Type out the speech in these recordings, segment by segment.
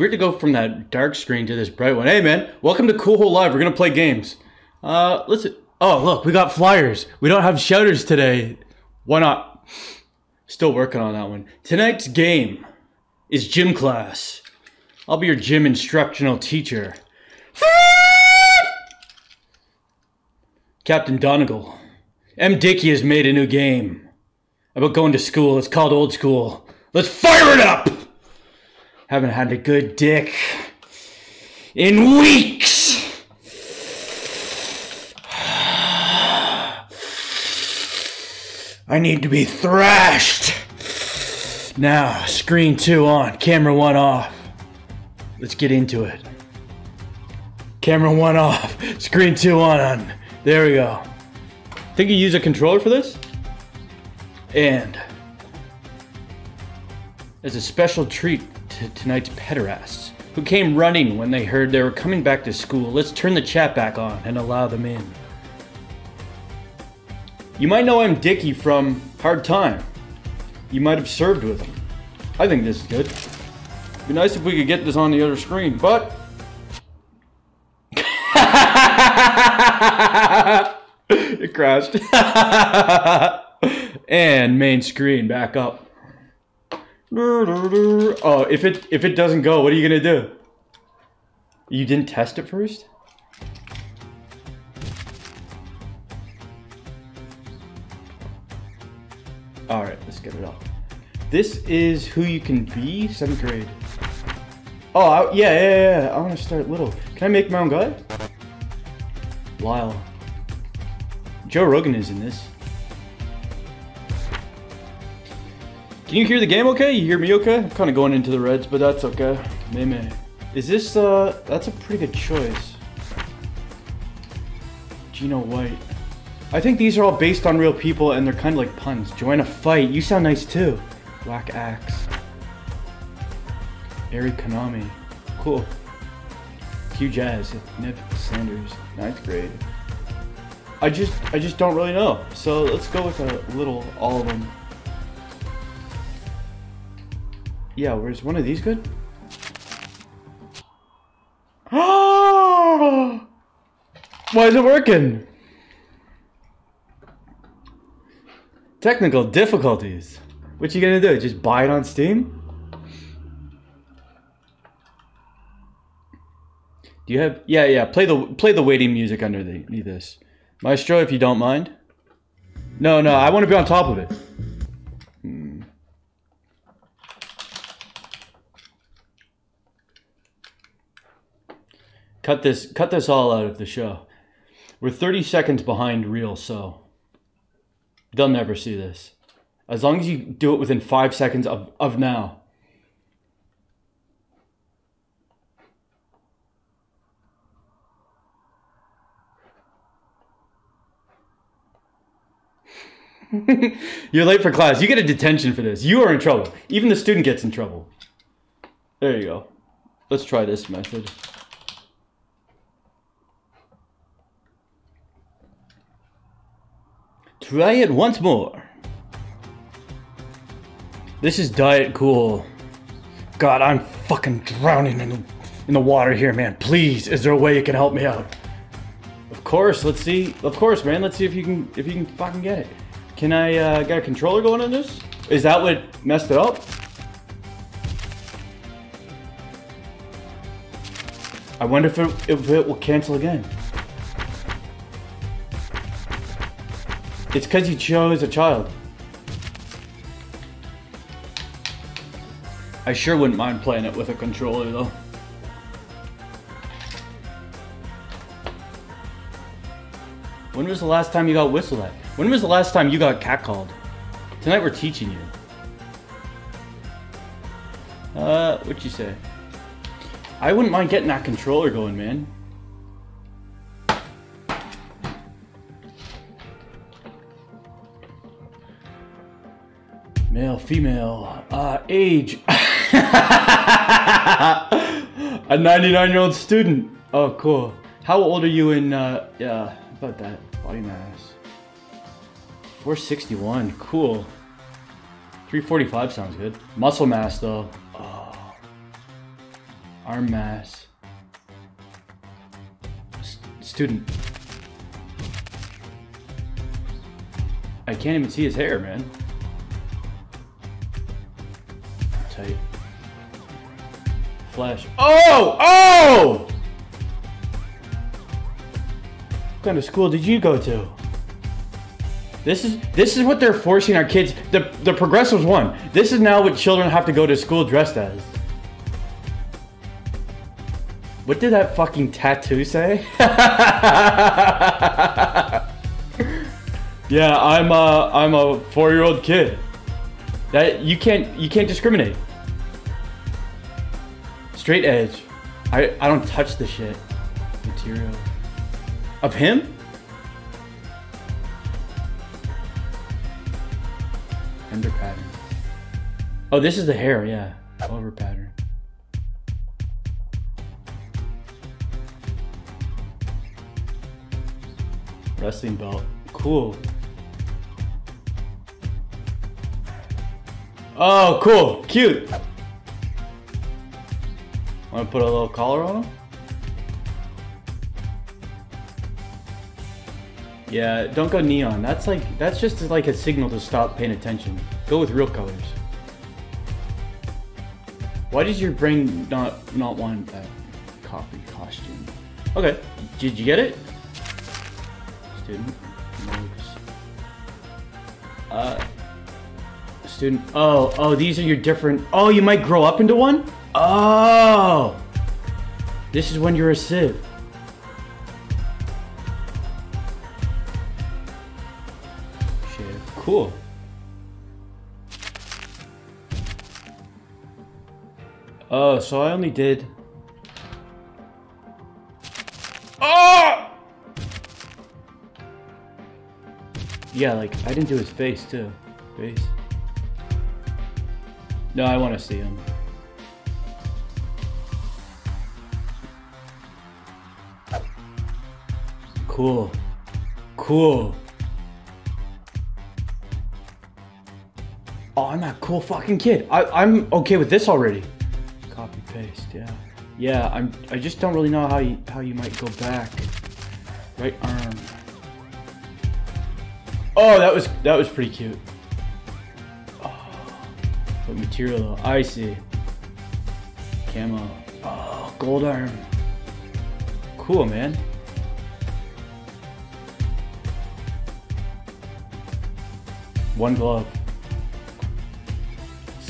weird to go from that dark screen to this bright one. Hey, man, welcome to Coolhole Live. We're gonna play games. Uh, listen. Oh, look, we got flyers. We don't have shouters today. Why not? Still working on that one. Tonight's game is gym class. I'll be your gym instructional teacher. Captain Donegal. MDickie has made a new game about going to school. It's called Old School. Let's fire it up! Haven't had a good dick in weeks. I need to be thrashed. Now, screen two on, camera one off. Let's get into it. Camera one off, screen two on. There we go. Think you use a controller for this? And as a special treat to tonight's pederasts, who came running when they heard they were coming back to school, let's turn the chat back on and allow them in. You might know MDickie from Hard Time. You might have served with him. I think this is good. It'd Be nice if we could get this on the other screen, but it crashed. and main screen back up. Oh, if it if it doesn't go, what are you gonna do? You didn't test it first? All right, let's get it up. This is who you can be, seventh grade. Oh, I, yeah, yeah, yeah. I want to start little. Can I make my own guy? Lyle. Joe Rogan is in this. Can you hear the game okay? You hear me okay? I'm kind of going into the reds, but that's okay. May. Is this, uh, that's a pretty good choice. Gino White. I think these are all based on real people and they're kind of like puns. Join a fight. You sound nice too. Black Axe. Ari Konami. Cool. Q Jazz. Nip Sanders. Ninth grade. I just I just don't really know. So let's go with a little all of them. Yeah, where's one of these good? Why is it working? Technical difficulties. What you gonna do? Just buy it on Steam? Do you have? Yeah, yeah. Play the play the waiting music underneath this, Maestro, if you don't mind. No, no. I want to be on top of it. Cut this. Cut this all out of the show. We're 30 seconds behind real, so they'll never see this. As long as you do it within five seconds of, of now. You're late for class. You get a detention for this. You are in trouble. Even the student gets in trouble. There you go. Let's try this method. Try it once more. This is Diet Cool. God, I'm fucking drowning in, in the water here, man. Please, is there a way you can help me out? Of course, let's see. Of course, man. Let's see if you can if you can fucking get it. Can I uh, get a controller going on this? Is that what messed it up? I wonder if it, if it will cancel again. It's because you chose a child. I sure wouldn't mind playing it with a controller though. When was the last time you got whistled at? When was the last time you got catcalled? Tonight we're teaching you. Uh, what you say? I wouldn't mind getting that controller going, man. Male, female, uh, age. A 99 year old student. Oh, cool. How old are you in, uh, yeah, about that? Body mass. 461, cool. 345 sounds good. Muscle mass, though. Oh. Arm mass. Student. I can't even see his hair, man. Tight. Flash. Oh! Oh! What kind of school did you go to? This is this is what they're forcing our kids. The the progressives won. This is now what children have to go to school dressed as. What did that fucking tattoo say? yeah, I'm a I'm a four year old kid. That you can't you can't discriminate. Straight edge. I I don't touch the shit. Material. Of him? Under pattern. Oh, this is the hair, yeah. Over pattern. Wrestling belt. Cool. Oh, cool. Cute. Want to put a little collar on him? Yeah, don't go neon. That's like that's just like a signal to stop paying attention. Go with real colors. Why does your brain not not want that copy costume? Okay, did you get it? Student. Uh, student. Oh, oh, these are your different. Oh, you might grow up into one. Oh, this is when you're a civ. Shit, cool. Oh, so I only did. Oh! Yeah, like I didn't do his face too. Face. No, I want to see him. Cool. Cool. Oh, I'm that cool fucking kid. I, I'm okay with this already. Copy paste, yeah. Yeah, I'm. I just don't really know how you how you might go back. Right arm. Oh, that was that was pretty cute. Oh, what material though? I see. Camo. Oh, gold arm. Cool, man. One glove.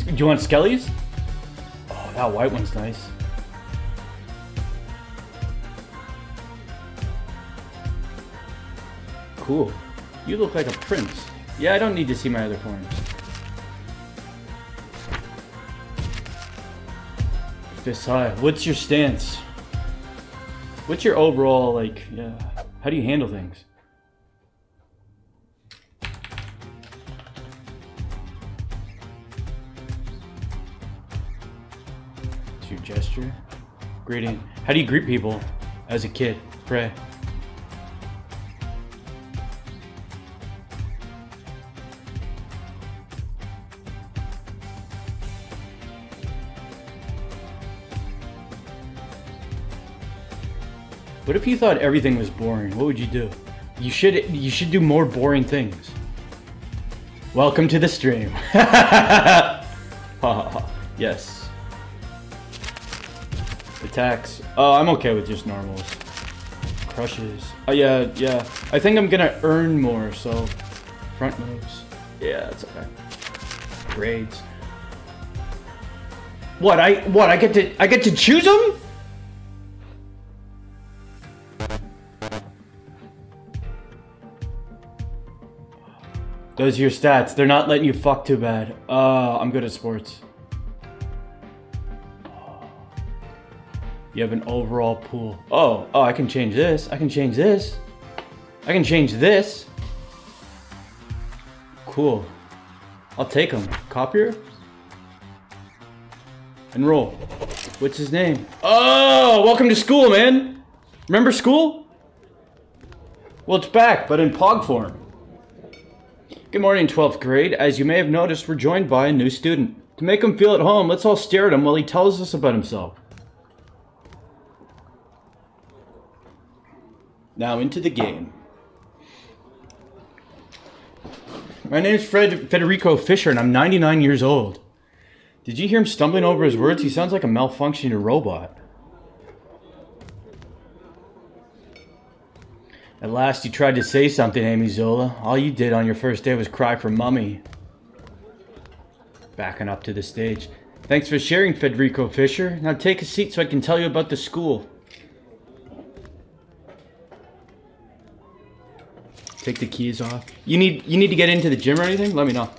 Do you want Skelly's? Oh, that white one's nice. Cool. You look like a prince. Yeah, I don't need to see my other forms. High. What's your stance? What's your overall, like, yeah. How do you handle things? Greeting. How do you greet people as a kid? Pray. What if you thought everything was boring? What would you do? You should you should do more boring things. Welcome to the stream. Yes. Attacks. Oh, I'm okay with just normals. Crushes. Oh yeah, yeah. I think I'm gonna earn more, so front moves. Yeah, that's okay. Grades. What I what I get to I get to choose them? Those are your stats. They're not letting you fuck too bad. Uh, I'm good at sports. You have an overall pool. Oh, oh, I can change this. I can change this. I can change this. Cool. I'll take him. Copier? Enroll. What's his name? Oh, welcome to school, man. Remember school? Well, it's back, but in POG form. Good morning, 12th grade. As you may have noticed, we're joined by a new student. To make him feel at home, let's all stare at him while he tells us about himself. Now into the game. My name is Fred Federico Fisher, and I'm 99 years old. Did you hear him stumbling over his words? He sounds like a malfunctioning robot. At last you tried to say something, Amy Zola. All you did on your first day was cry for mummy. Backing up to the stage. Thanks for sharing, Federico Fisher. Now take a seat so I can tell you about the school. Take the keys off. You need you need to get into the gym or anything? Let me know.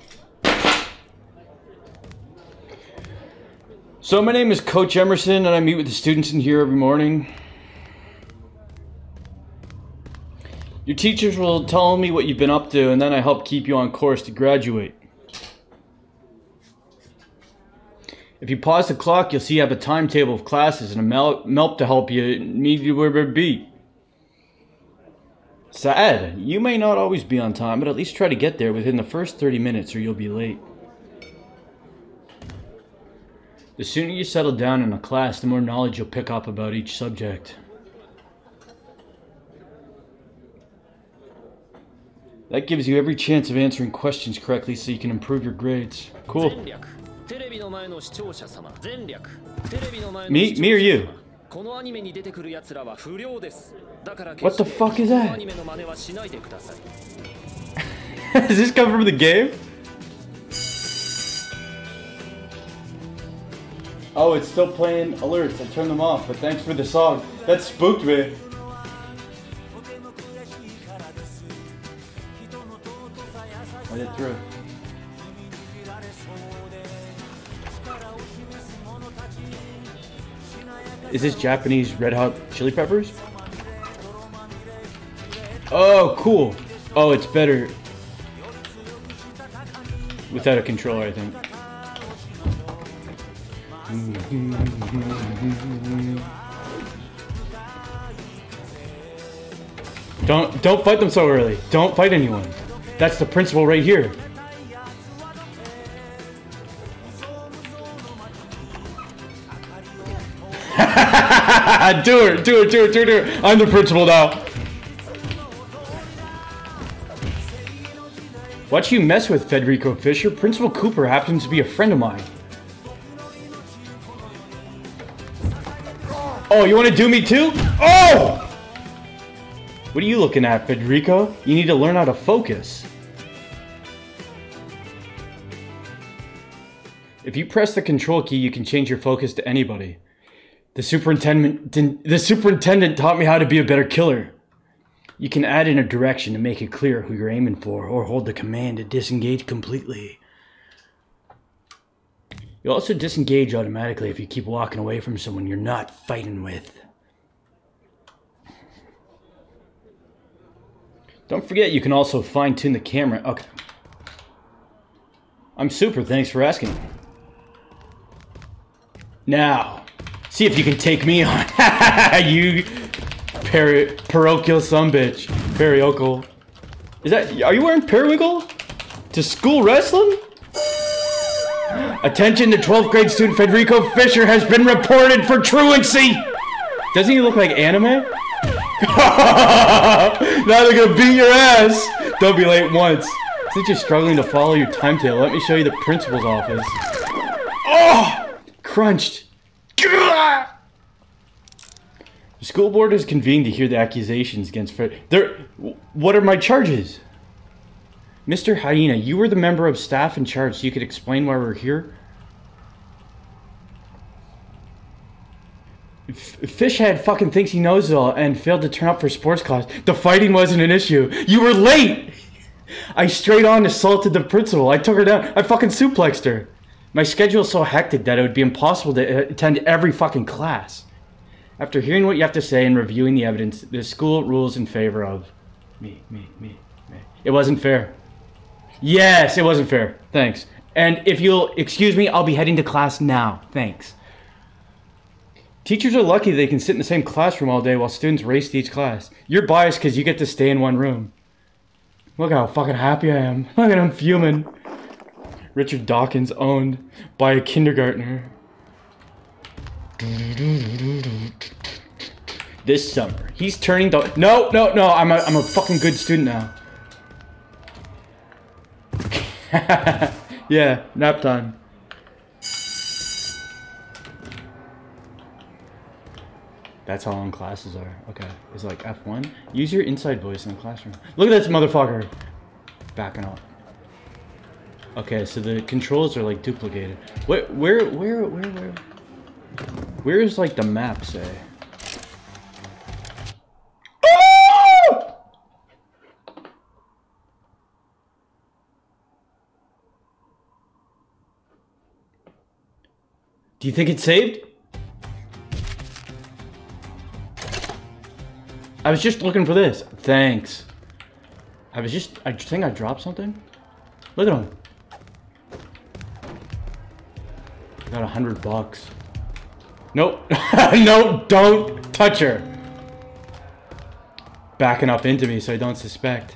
So my name is Coach Emerson and I meet with the students in here every morning. Your teachers will tell me what you've been up to, and then I help keep you on course to graduate. If you pause the clock, you'll see I have a timetable of classes and a melt to help you meet you where you be. Sad, you may not always be on time, but at least try to get there within the first 30 minutes or you'll be late. The sooner you settle down in a class, the more knowledge you'll pick up about each subject. That gives you every chance of answering questions correctly so you can improve your grades. Cool. Me, me or you? What the fuck is that? Does this come from the game? Oh, it's still playing alerts. I turned them off, but thanks for the song. That spooked me. Oh, Let it through. Is this Japanese red hot chili peppers? Oh, cool. Oh, it's better without a controller, I think. Don't don't fight them so early. Don't fight anyone. That's the principle right here. Do it, do it, do it, do it, do it. I'm the principal now. What you mess with Federico Fisher. Principal Cooper happens to be a friend of mine. Oh, you want to do me too? Oh! What are you looking at, Federico? You need to learn how to focus. If you press the control key, you can change your focus to anybody. The superintendent, the superintendent taught me how to be a better killer. You can add in a direction to make it clear who you're aiming for, or hold the command to disengage completely. You'll also disengage automatically if you keep walking away from someone you're not fighting with. Don't forget you can also fine tune the camera. Okay. I'm super, thanks for asking. Now, see if you can take me on. you peri parochial son bitch. Periocle. Is that, are you wearing periwinkle? To school wrestling? Attention, the 12th grade student Federico Fisher has been reported for truancy! Doesn't he look like anime? now they're gonna beat your ass! Don't be late once. Since you're struggling to follow your timetable, let me show you the principal's office. Oh! Crunched. The school board is convened to hear the accusations against Fred. There. What are my charges? Mr. Hyena, you were the member of staff in charge, so you could explain why we're here? Fishhead fucking thinks he knows it all and failed to turn up for sports class. The fighting wasn't an issue. You were late! I straight on assaulted the principal. I took her down. I fucking suplexed her. My schedule is so hectic that it would be impossible to uh, attend every fucking class. After hearing what you have to say and reviewing the evidence, the school rules in favor of me, me, me, me. It wasn't fair. Yes, it wasn't fair. Thanks. And if you'll excuse me, I'll be heading to class now. Thanks. Teachers are lucky they can sit in the same classroom all day while students race to each class. You're biased because you get to stay in one room. Look how fucking happy I am. Look at him fuming. Richard Dawkins owned by a kindergartner. this summer. He's turning the no, no, no. I'm a, I'm a fucking good student now. yeah, nap time. That's how long classes are. Okay, it's like F1. Use your inside voice in the classroom. Look at this motherfucker. Backing up. Okay, so the controls are like duplicated. Where, where, where, where, where? Where is like the map say? Do you think it's saved? I was just looking for this. Thanks. I was just, I think I dropped something. Look at him. Got a hundred bucks. Nope. no, don't touch her. Backing up into me so I don't suspect.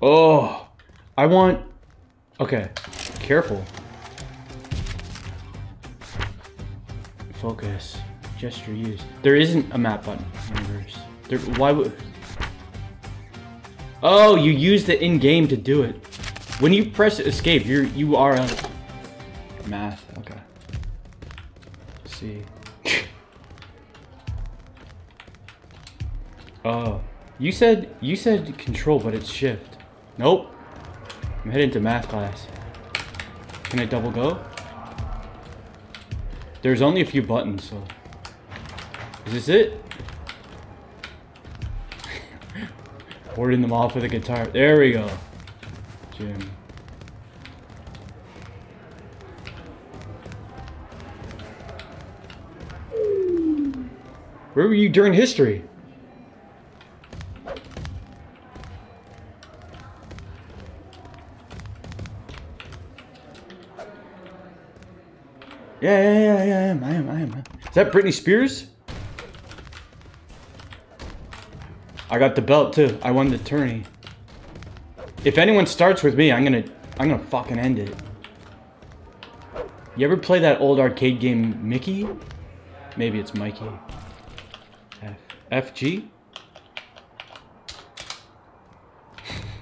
Oh, I want Okay, careful. Focus. Gesture use. There isn't a map button. There, why would... Oh, you used it in-game to do it. When you press escape, you're, you are a... Math, okay. Let's see. oh. You said, you said control, but it's shift. Nope. I'm heading to math class. Can I double go? There's only a few buttons, so... Is this it? Warding them off with a guitar. There we go. Jim. Where were you during history? Yeah, yeah, yeah, yeah, I am, I am, I am. Is that Britney Spears? I got the belt too. I won the tourney. If anyone starts with me, I'm gonna, I'm gonna fucking end it. You ever play that old arcade game, Mickey? Maybe it's Mikey. F, FG?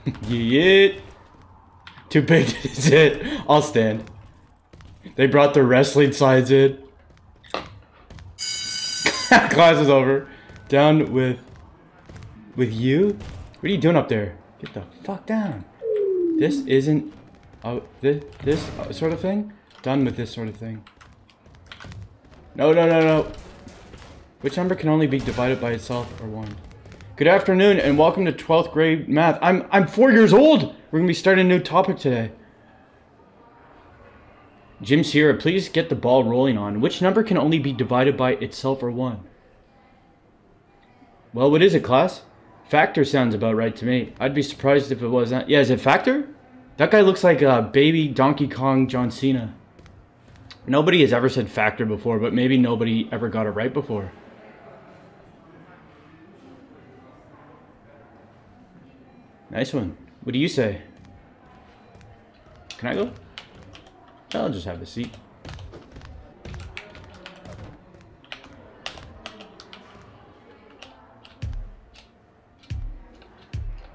yeah. Too big is it? I'll stand. They brought the wrestling sides in. Class is over. Down with... With you? What are you doing up there? Get the fuck down. This isn't... Oh, this, this sort of thing? Done with this sort of thing. No, no, no, no. Which number can only be divided by itself or one? Good afternoon and welcome to 12th grade math. I'm I'm 4 years old. We're going to be starting a new topic today. Jim Sierra, please get the ball rolling on. Which number can only be divided by itself or 1? Well, what is it, class? Factor sounds about right to me. I'd be surprised if it was not. Yeah, is it Factor? That guy looks like a baby Donkey Kong John Cena. Nobody has ever said Factor before, but maybe nobody ever got it right before. Nice one. What do you say? Can I go? I'll just have a seat.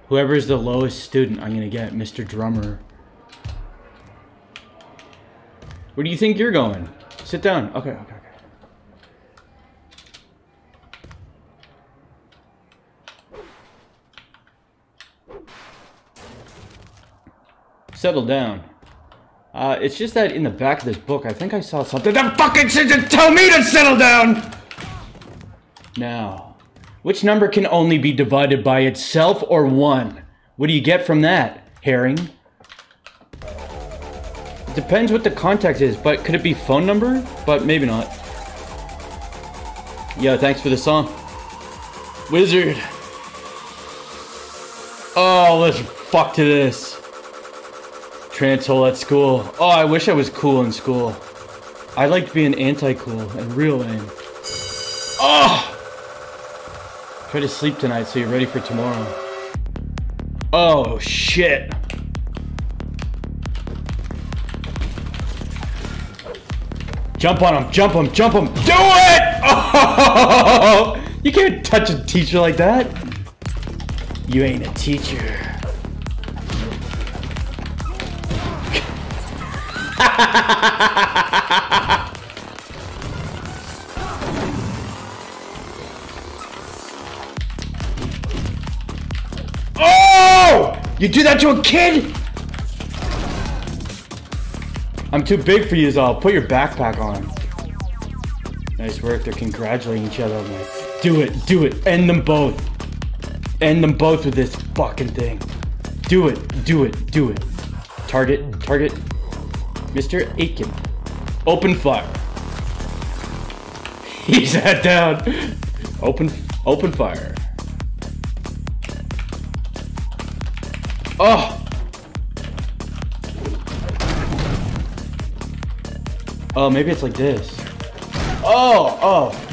Whoever's the lowest student, I'm gonna get Mr. Drummer. Where do you think you're going? Sit down. Okay, okay, okay. Settle down. Uh, it's just that in the back of this book, I think I saw something that fucking to tell me to settle down! Now, which number can only be divided by itself or one? What do you get from that, Herring? It depends what the context is, but could it be phone number? But maybe not. Yo, thanks for the song. Wizard. Oh, let's fuck to this. Transhole at school. Oh, I wish I was cool in school. I liked being anti-cool and real lame. Oh! Try to sleep tonight so you're ready for tomorrow. Oh, shit. Jump on him, jump him, jump him. Do it! Oh! You can't touch a teacher like that. You ain't a teacher. You do that to a kid? I'm too big for you, all. Put your backpack on. Nice work. They're congratulating each other. I'm like, do it, do it. End them both. End them both with this fucking thing. Do it, do it, do it. Target, target. Mr. Aiken. Open fire. He sat down. Open, open fire. Oh! Oh, maybe it's like this. Oh, oh.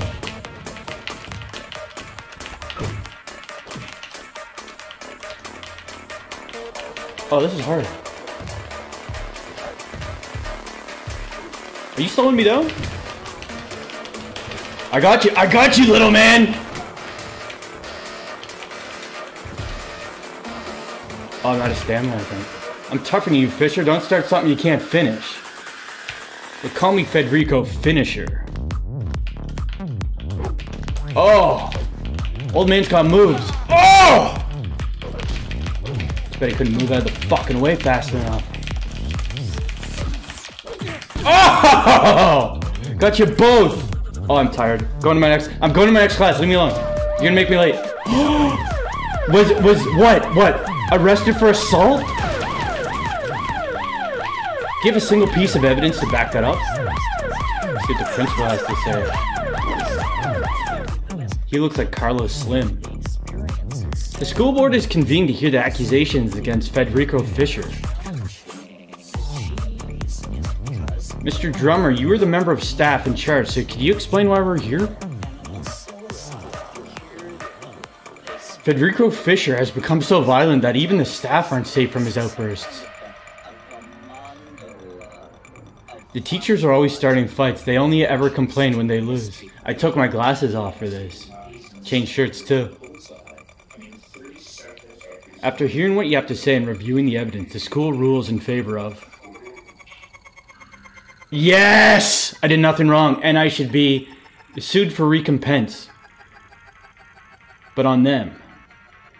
Oh, this is hard. Are you slowing me down? I got you. I got you, little man. Oh, I'm out of stamina, I think. I'm tougher than you, Fisher. Don't start something you can't finish. They call me Federico Finisher. Oh! Old man's got moves. Oh! Bet he couldn't move out of the fucking way fast enough. Oh! Got you both! Oh, I'm tired. Going to my next. I'm going to my next class. Leave me alone. You're gonna make me late. was was what? What? Arrested for assault? Give a single piece of evidence to back that up. Let's the principal has to say. He looks like Carlos Slim. The school board is convened to hear the accusations against Federico Fisher. Mr. Drummer, you were the member of staff in charge, so could you explain why we're here? Federico Fisher has become so violent that even the staff aren't safe from his outbursts. The teachers are always starting fights. They only ever complain when they lose. I took my glasses off for this. Changed shirts too. After hearing what you have to say and reviewing the evidence, the school rules in favor of. Yes! I did nothing wrong, and I should be sued for recompense. But on them.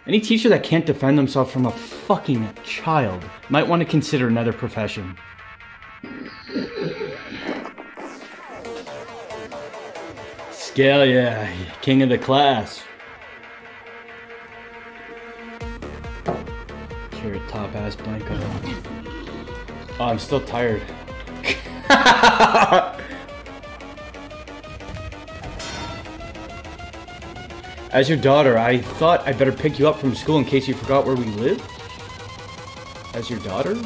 Any teacher that can't defend themselves from a fucking child might want to consider another profession. Scalia, king of the class. Carrot top ass blanket. Oh, I'm still tired. As your daughter, I thought I'd better pick you up from school in case you forgot where we live. As your daughter?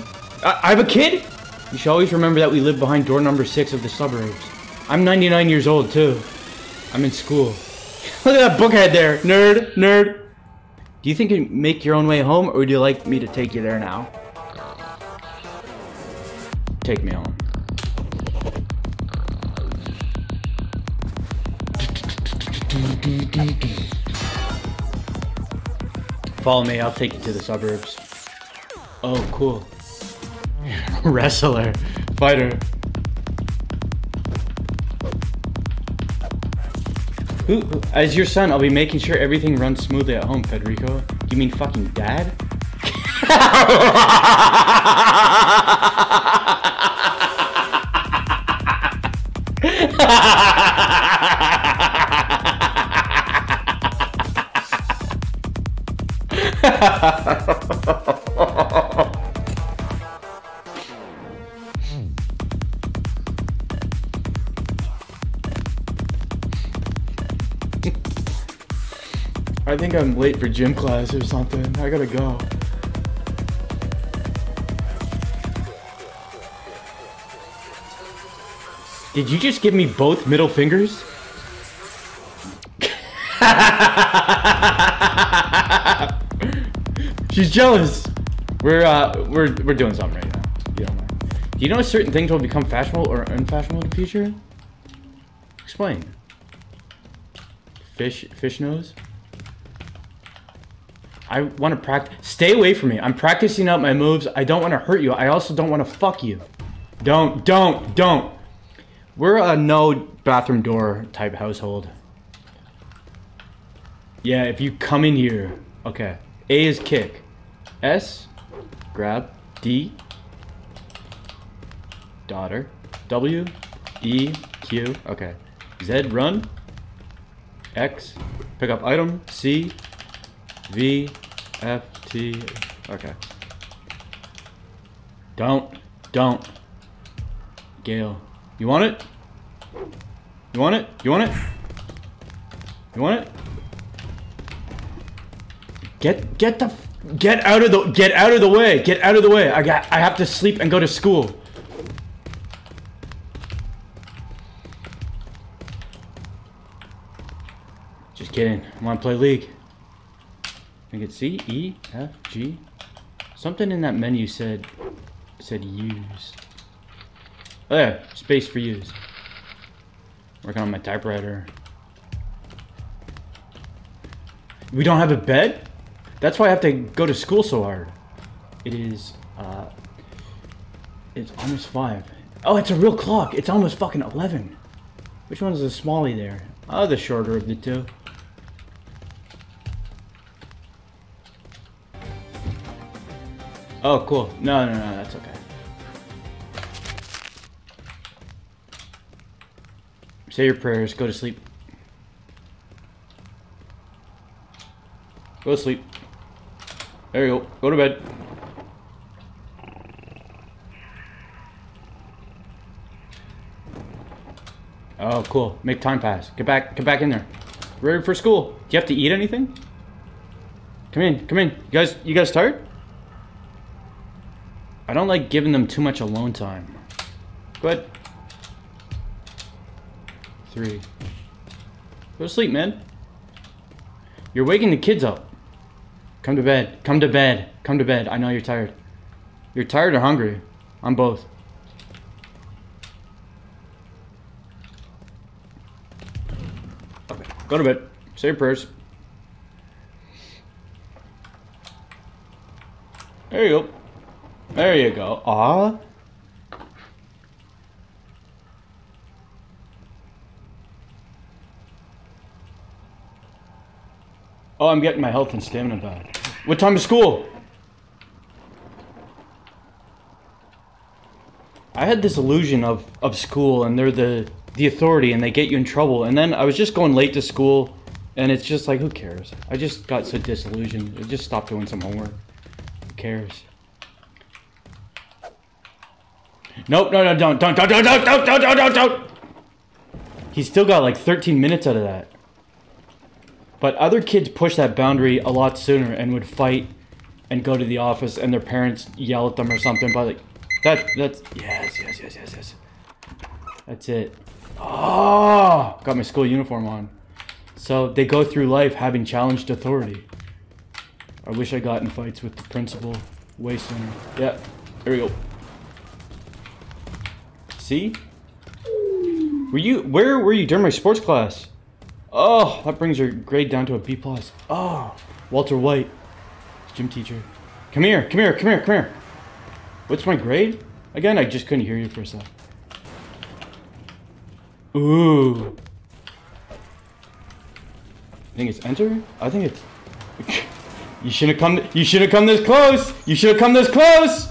I, I have a kid? You should always remember that we live behind door number six of the suburbs. I'm 99 years old, too. I'm in school. Look at that bookhead there. Nerd, nerd. Do you think you make your own way home, or would you like me to take you there now? Take me home. Follow me, I'll take you to the suburbs. Oh, cool. Wrestler. Fighter. Who, as your son, I'll be making sure everything runs smoothly at home, Federico. You mean fucking dad? I think I'm late for gym class or something. I gotta go. Did you just give me both middle fingers? She's jealous. We're uh we're we're doing something right now. You don't. Do you know certain things will become fashionable or unfashionable in the future? Explain. Fish, fish nose? I want to practice. Stay away from me. I'm practicing out my moves. I don't want to hurt you. I also don't want to fuck you. Don't, don't, don't. We're a no bathroom door type household. Yeah, if you come in here. Okay. A is kick. S, grab. D, daughter. W, E, Q. Okay. Z, run. X, pick up item. C, V, F, T. Okay. Don't. Don't. Gail, You want it? You want it? You want it? You want it? Get get the get out of the get out of the way. Get out of the way. I got I have to sleep and go to school. Just kidding. I want to play League. I think it's C, E, F, G. Something in that menu said said use. Oh yeah, space for use. Working on my typewriter. We don't have a bed? That's why I have to go to school so hard. It is, uh, it's almost five. Oh, it's a real clock. It's almost fucking 11. Which one's the smallie there? Oh, the shorter of the two. Oh, cool. No, no, no, that's okay. Say your prayers, go to sleep. Go to sleep. There you go. Go to bed. Oh, cool. Make time pass. Get back. Get back in there. Ready for school. Do you have to eat anything? Come in. Come in. You guys. You guys tired? I don't like giving them too much alone time. Go ahead. Three. Go to sleep, man. You're waking the kids up. Come to bed. Come to bed. Come to bed. I know you're tired. You're tired or hungry? I'm both. Okay. Go to bed. Say your prayers. There you go. There you go. Ah. Oh, I'm getting my health and stamina back. What time is school? I had this illusion of, of school and they're the, the authority and they get you in trouble. And then I was just going late to school and it's just like, who cares? I just got so disillusioned. I just stopped doing some homework. Who cares? Nope, no, no, don't, don't, don't, don't, don't, don't, don't, don't, don't, don't. He still got like 13 minutes out of that. But other kids push that boundary a lot sooner and would fight and go to the office and their parents yell at them or something. But like, that, that's, yes, yes, yes, yes, yes. That's it. Oh, got my school uniform on. So they go through life having challenged authority. I wish I got in fights with the principal way sooner. Yeah, here we go. See? Were you, where were you during my sports class? Oh, that brings your grade down to a B plus. Oh, Walter White, gym teacher. Come here, come here, come here, come here. What's my grade? Again, I just couldn't hear you for a sec. Ooh. I think it's enter. I think it's. you shouldn't come. You shouldn't come this close. You should have come this close.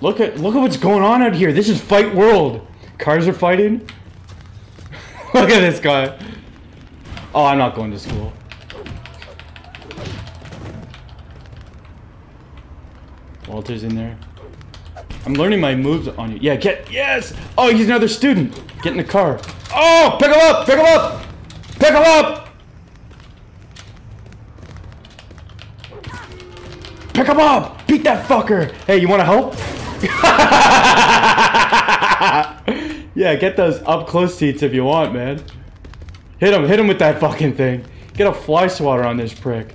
Look at look at what's going on out here. This is fight world. Cars are fighting. Look at this guy. Oh, I'm not going to school. Walter's in there. I'm learning my moves on you. Yeah, get, yes! Oh, he's another student. Get in the car. Oh, pick him up, pick him up! Pick him up! Pick him up! Beat that fucker! Hey, you wanna help? Yeah, get those up close seats if you want, man. Hit him, hit him with that fucking thing. Get a fly swatter on this prick.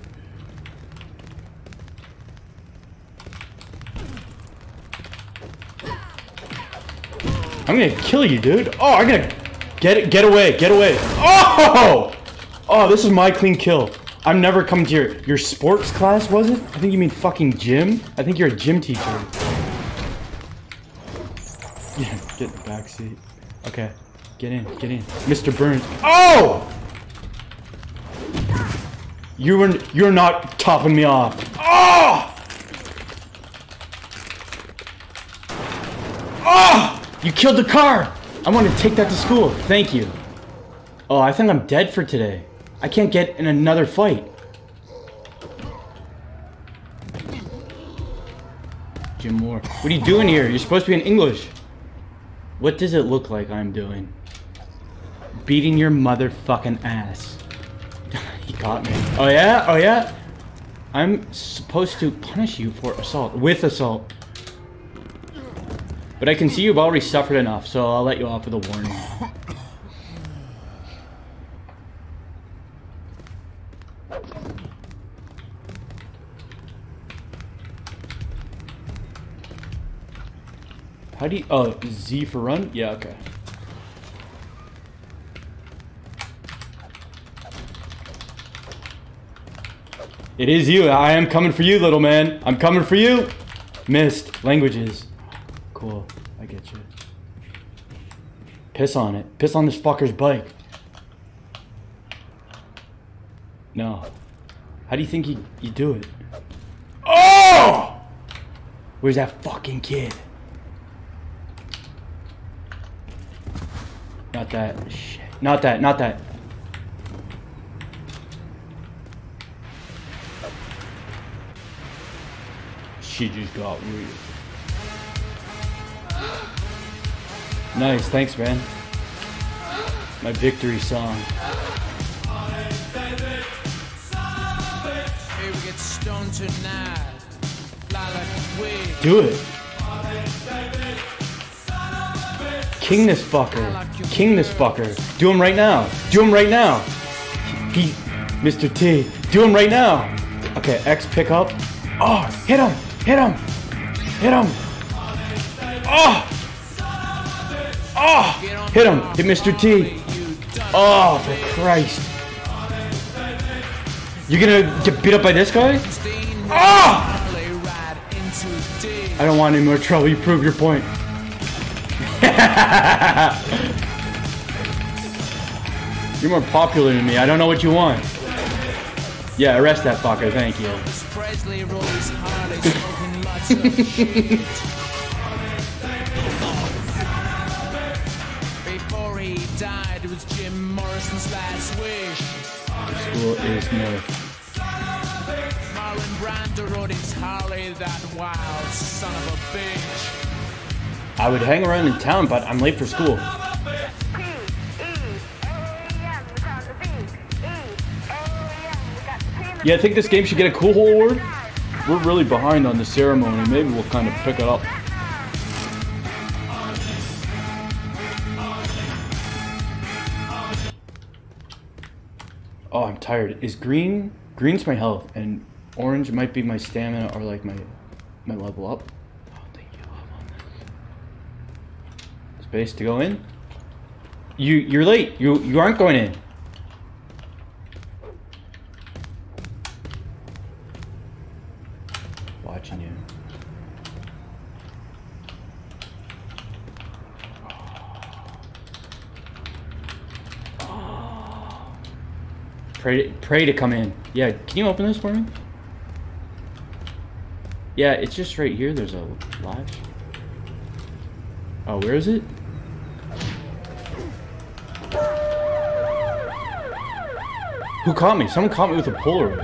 I'm gonna kill you, dude. Oh, I'm gonna get it. Get away. Get away. Oh! Oh, this is my clean kill. I'm never coming to your your sports class, was it? I think you mean fucking gym. I think you're a gym teacher. Yeah, get in the back seat. Okay, get in, get in, Mr. Burns. Oh! You were you're not topping me off. Oh! Oh! You killed the car. I want to take that to school. Thank you. Oh, I think I'm dead for today. I can't get in another fight. Jim Moore. What are you doing here? You're supposed to be in English. What does it look like I'm doing? Beating your motherfucking ass. he caught me. Oh yeah? Oh yeah? I'm supposed to punish you for assault. With assault. But I can see you've already suffered enough, so I'll let you off with a warning. How do you... Oh, Z for run? Yeah, okay. It is you. I am coming for you, little man. I'm coming for you. Missed. Languages. Cool. I get you. Piss on it. Piss on this fucker's bike. No. How do you think you, you do it? Oh! Where's that fucking kid? Not that. Shit. Not that. Not that. She just got real. Nice. Thanks, man. My victory song. Do we King this fucker. King this fucker. Do him right now. Do him right now. He, Mr. T. Do him right now. Okay, X pick up. Oh, hit him. Hit him. Hit him. Oh. Oh. Hit him. Hit Mr. T. Oh, for Christ. You're gonna get beat up by this guy? Oh! I don't want any more trouble. You prove your point. You're more popular than me. I don't know what you want. Yeah, arrest that fucker. Thank you. Presley rode his Harley, smoking lots of shit. Before he died, it was Jim Morrison's last wish. School is north. Marlon Brando rode his Harley, that wild son of a bitch. I would hang around in town, but I'm late for school. Yeah, I think this game should get a Cool Award. We're really behind on the ceremony. Maybe we'll kind of pick it up. Oh, I'm tired. Is green? Green's my health, and orange might be my stamina or like my my level up. Oh, thank you. I'm on this. Space to go in. You you're late. You you aren't going in. Watching you. Pray pray to come in. Yeah, can you open this for me? Yeah, it's just right here. There's a latch. Oh, where is it? Who caught me? Someone caught me with a Polaroid.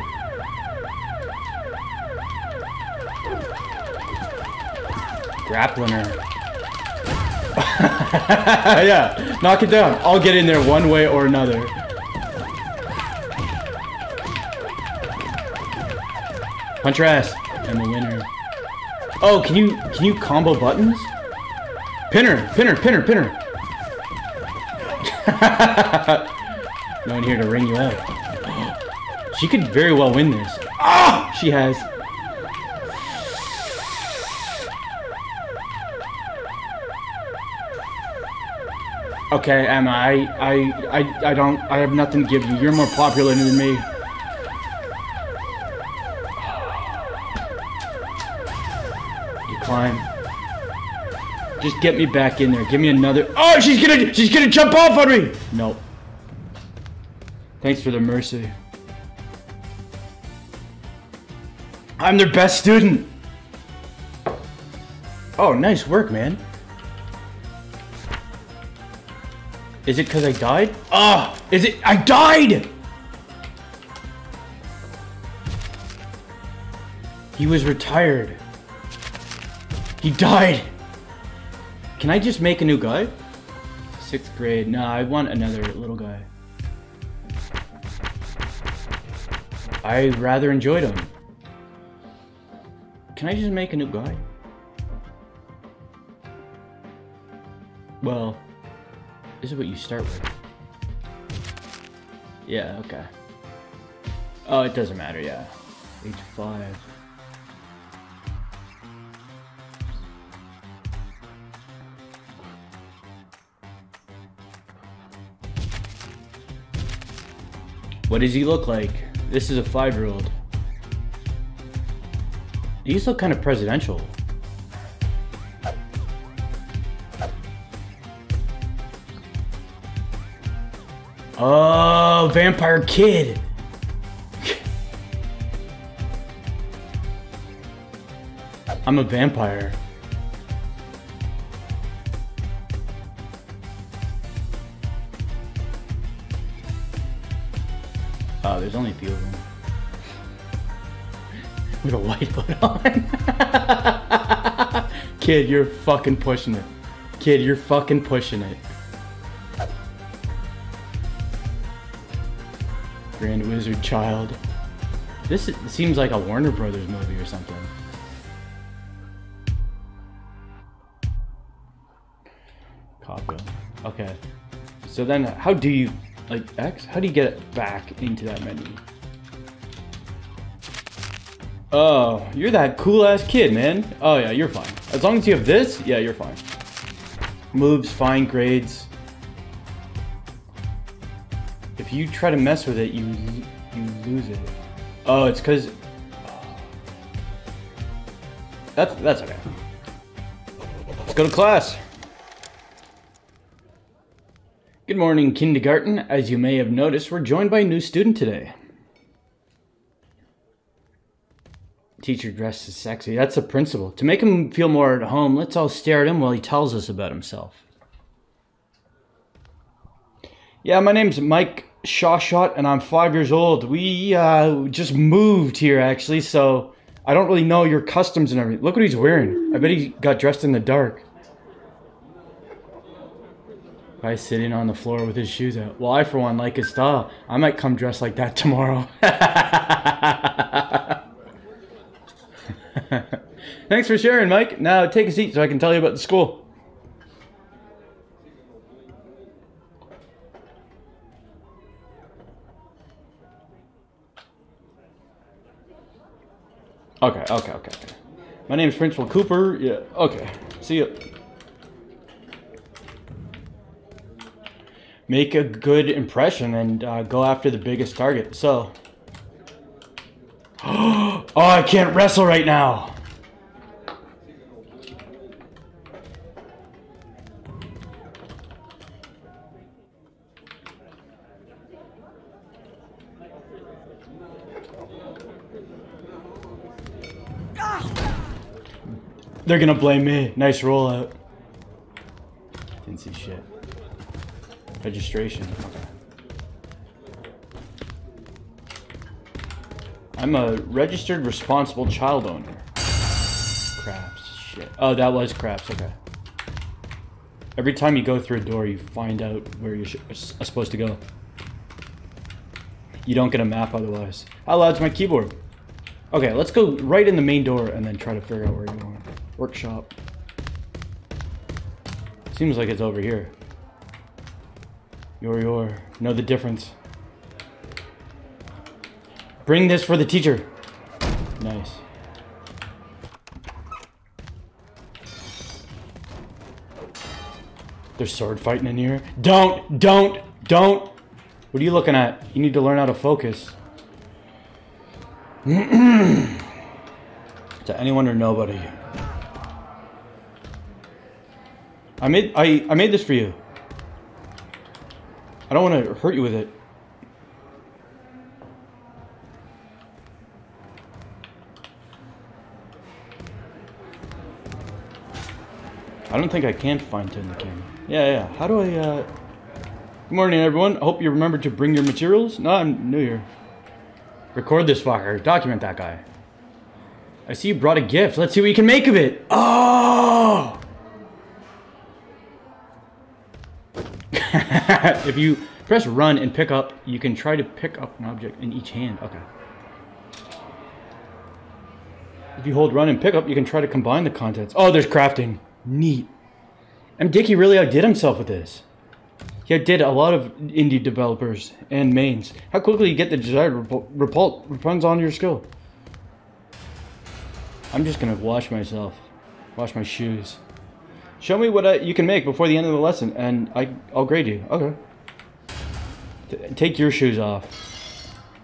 Grappling yeah, knock it down. I'll get in there one way or another. Punch her ass. I'm a winner. Oh, can you can you combo buttons? Pinner, pinner, pinner, pinner. no one here to ring you out. She could very well win this. Ah, she has. Okay, Emma, I, I, I, I don't, I have nothing to give you. You're more popular than me. You climb. Just get me back in there. Give me another. Oh, she's gonna, she's gonna jump off on me. Nope. Thanks for the mercy. I'm their best student. Oh, nice work, man. Is it because I died? Ah, oh, is it? I died! He was retired. He died. Can I just make a new guy? Sixth grade. No, I want another little guy. I rather enjoyed him. Can I just make a new guy? Well, this is what you start with. Yeah, okay. Oh, it doesn't matter, yeah. Age 5. What does he look like? This is a five-year-old. These look kind of presidential. Oh, Vampire Kid. I'm a vampire. Hood on. Kid, you're fucking pushing it. Kid, you're fucking pushing it. Grand Wizard Child. This seems like a Warner Brothers movie or something. Copy. Okay. So then, how do you, like, X? How do you get it back into that menu? Oh, you're that cool ass kid, man. Oh yeah, you're fine. As long as you have this, yeah, you're fine. Moves, fine, grades. If you try to mess with it, you you lose it. Oh, it's because. That's that's okay. Let's go to class. Good morning, kindergarten. As you may have noticed, we're joined by a new student today. Teacher dressed as sexy. That's the principal. To make him feel more at home, let's all stare at him while he tells us about himself. Yeah, my name's Mike Shawshot, and I'm five years old. We uh, just moved here, actually, so I don't really know your customs and everything. Look what he's wearing. I bet he got dressed in the dark. Guy sitting on the floor with his shoes out. Well, I, for one, like his style. I might come dressed like that tomorrow. Thanks for sharing, Mike. Now take a seat so I can tell you about the school. Okay, okay, okay. My name is Principal Cooper. Yeah, okay. See you. Make a good impression and uh, go after the biggest target. So. oh, I can't wrestle right now. They're gonna blame me. Nice rollout. Didn't see shit. Registration. I'm a registered responsible child owner. Craps. Shit. Oh, that was craps. Okay. Every time you go through a door, you find out where you're uh, supposed to go. You don't get a map otherwise. How loud's my keyboard? Okay, let's go right in the main door and then try to figure out where you're going. Workshop. Seems like it's over here. Yor yor. Know the difference. Bring this for the teacher. Nice. There's sword fighting in here. Don't, don't, don't. What are you looking at? You need to learn how to focus. to anyone or nobody. I made I I made this for you. I don't want to hurt you with it. I don't think I can fine tune the camera. Yeah, yeah. How do I, uh... Good morning, everyone. I hope you remember to bring your materials. No, I'm new here. Record this fucker. Document that guy. I see you brought a gift. Let's see what you can make of it. Oh! if you press run and pick up, you can try to pick up an object in each hand. Okay. If you hold run and pick up, you can try to combine the contents. Oh, there's crafting. Neat. MDickie really outdid himself with this. He outdid a lot of indie developers and mains. How quickly you get the desired result depends on your skill. I'm just gonna wash myself. Wash my shoes. Show me what I, you can make before the end of the lesson, and I, I'll grade you. Okay. T take your shoes off.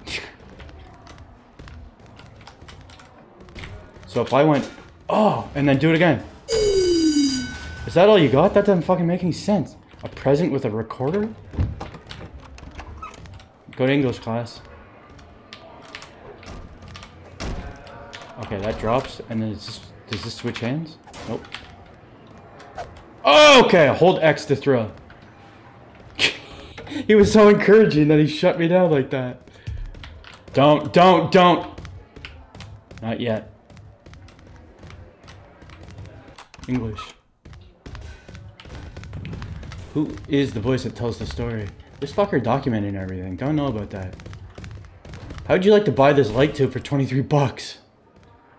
so if I went, oh, and then do it again. Is that all you got? That doesn't fucking make any sense. A present with a recorder? Go to English class. Okay, that drops, and then this, does this switch hands? Nope. Oh, okay, hold X to throw. he was so encouraging that he shut me down like that. Don't, don't, don't. Not yet. English. Who is the voice that tells the story? This fucker documenting everything. Don't know about that. How'd you like to buy this light tube for 23 bucks?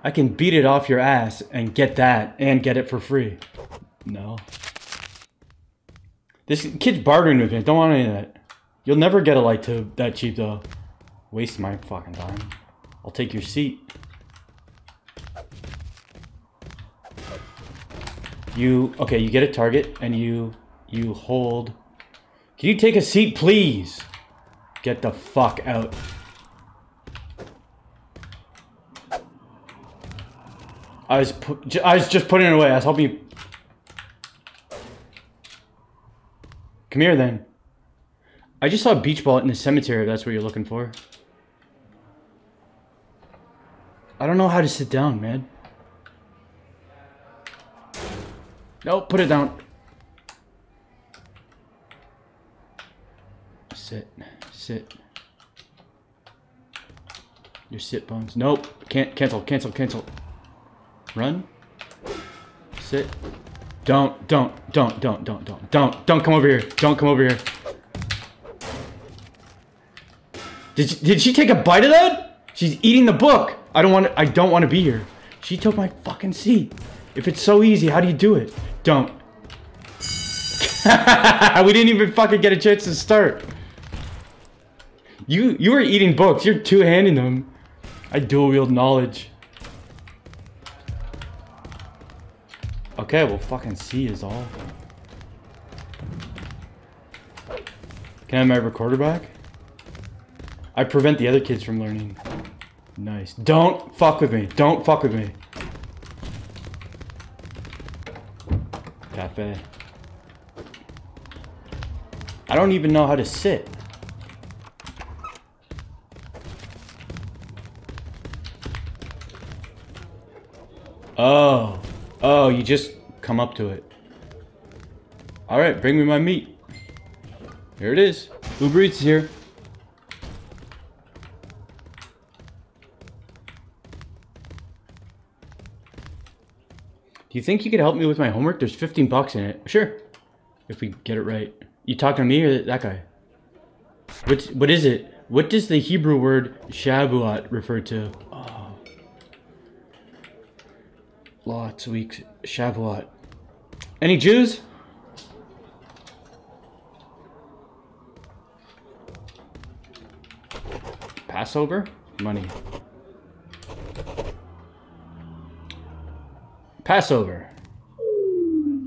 I can beat it off your ass and get that and get it for free. No. This kid's bartering with me. Don't want any of that. You'll never get a light tube that cheap though. Waste my fucking time. I'll take your seat. You, okay, you get a target and you you hold. Can you take a seat, please? Get the fuck out. I was I was just putting it away. I was helping you. Come here, then. I just saw a beach ball in the cemetery, if that's what you're looking for. I don't know how to sit down, man. Nope, put it down. Sit. Sit. Your sit bones. Nope. Can't cancel, cancel, cancel. Run. Sit. Don't, don't, don't, don't, don't, don't, don't, don't come over here. Don't come over here. Did she, did she take a bite of that? She's eating the book. I don't want I don't want to be here. She took my fucking seat. If it's so easy, how do you do it? Don't. we didn't even fucking get a chance to start. You you were eating books. You're two-handing them. I dual-wield knowledge. Okay, well fucking C is all. Can I have my recorder back? I prevent the other kids from learning. Nice. Don't fuck with me. Don't fuck with me. Cafe. I don't even know how to sit. Oh. Oh, you just come up to it. Alright, bring me my meat. Here it is. Uber Eats here. Do you think you could help me with my homework? There's 15 bucks in it. Sure. If we get it right. You talking to me or that guy? What's, what is it? What does the Hebrew word Shavuot refer to? Oh. Lots of weeks. Shavuot. Any Jews? Passover? Money. Passover.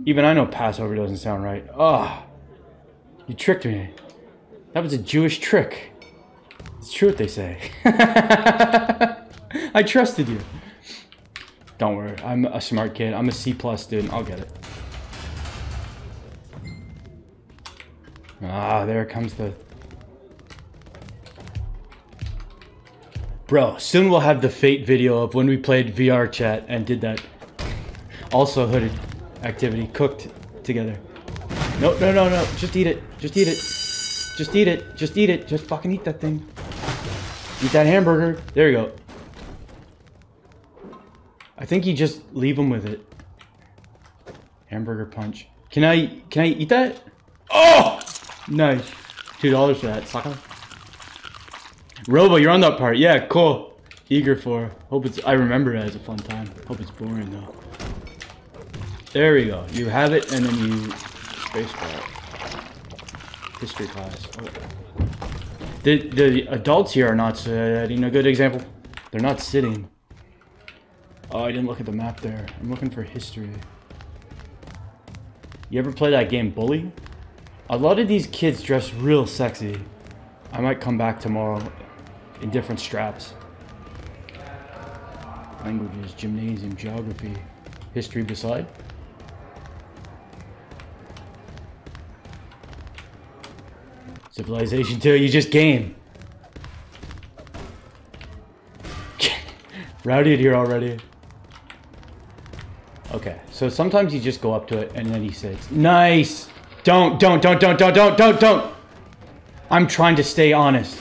Even I know Passover doesn't sound right. Ah, you tricked me. That was a Jewish trick. It's true what they say. I trusted you. Don't worry, I'm a smart kid. I'm a C plus student. I'll get it. Ah, there comes the... Bro, soon we'll have the Fate video of when we played VR chat and did that also hooded activity cooked together. No, no, no, no. Just eat it. Just eat it. Just eat it. Just eat it. Just fucking eat that thing. Eat that hamburger. There you go. I think you just leave them with it. Hamburger punch. Can I can I eat that? Oh! Nice. Two dollars for that, sucker. Robo, you're on that part. Yeah, cool. Eager for. Hope it's I remember it as a fun time. Hope it's boring though. There we go. You have it and then you spacebar. History class. Oh. The the adults here are not uh, setting a good example. They're not sitting. Oh, I didn't look at the map there. I'm looking for history. You ever play that game Bully? A lot of these kids dress real sexy. I might come back tomorrow in different straps. Languages, gymnasium, geography, history beside. Civilization 2, you just game. Routed here already. Okay, so sometimes you just go up to it and then he says, Nice! Don't, don't, don't, don't, don't, don't, don't, don't! I'm trying to stay honest.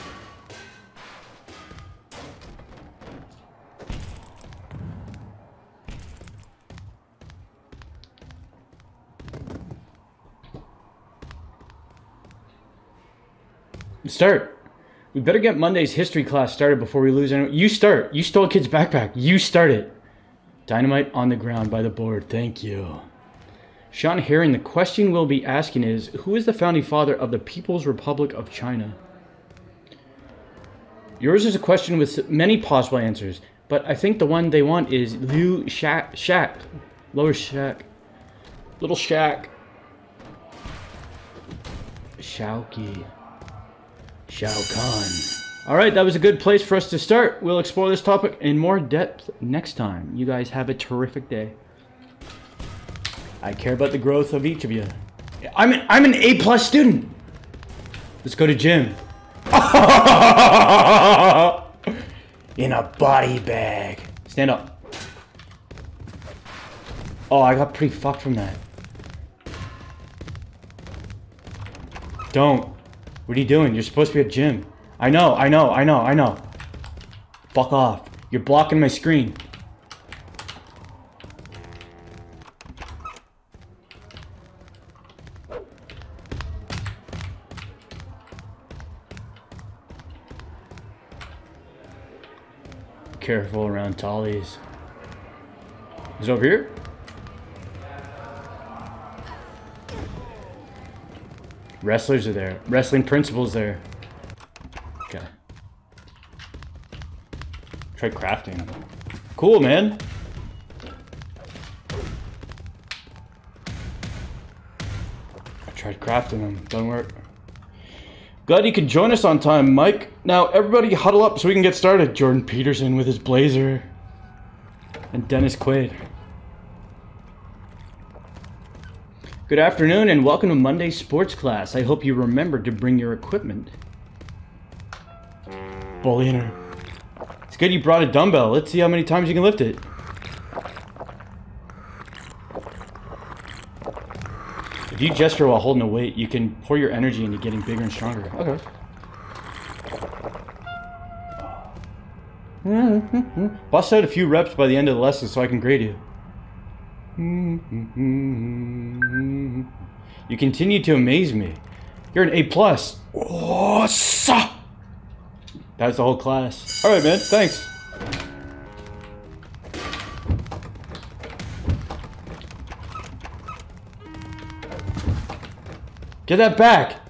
Start. We better get Monday's history class started before we lose. You start. You stole a kid's backpack. You start it. Dynamite on the ground by the board. Thank you. Sean Herring, the question we'll be asking is, who is the founding father of the People's Republic of China? Yours is a question with many possible answers, but I think the one they want is Liu Shaq, Shaq, Lower Shaq, Little Shaq, Shaoqi, Shao Kahn. All right, that was a good place for us to start. We'll explore this topic in more depth next time. You guys have a terrific day. I care about the growth of each of you. I'm an, I'm an A plus student. Let's go to gym. in a body bag. Stand up. Oh, I got pretty fucked from that. Don't. What are you doing? You're supposed to be at gym. I know, I know, I know, I know. Fuck off. You're blocking my screen. Careful around tallies. Is it over here? Wrestlers are there. Wrestling principles there. Try crafting. Them. Cool, man. I tried crafting them. Don't work. Glad you could join us on time, Mike. Now, everybody huddle up so we can get started. Jordan Peterson with his blazer. And Dennis Quaid. Good afternoon and welcome to Monday Sports Class. I hope you remembered to bring your equipment. Bullying her. It's good you brought a dumbbell. Let's see how many times you can lift it. If you gesture while holding a weight, you can pour your energy into getting bigger and stronger. Okay. Bust out a few reps by the end of the lesson so I can grade you. You continue to amaze me. You're an A plus. Awesome. That was the whole class. Alright, man. Thanks. Get that back!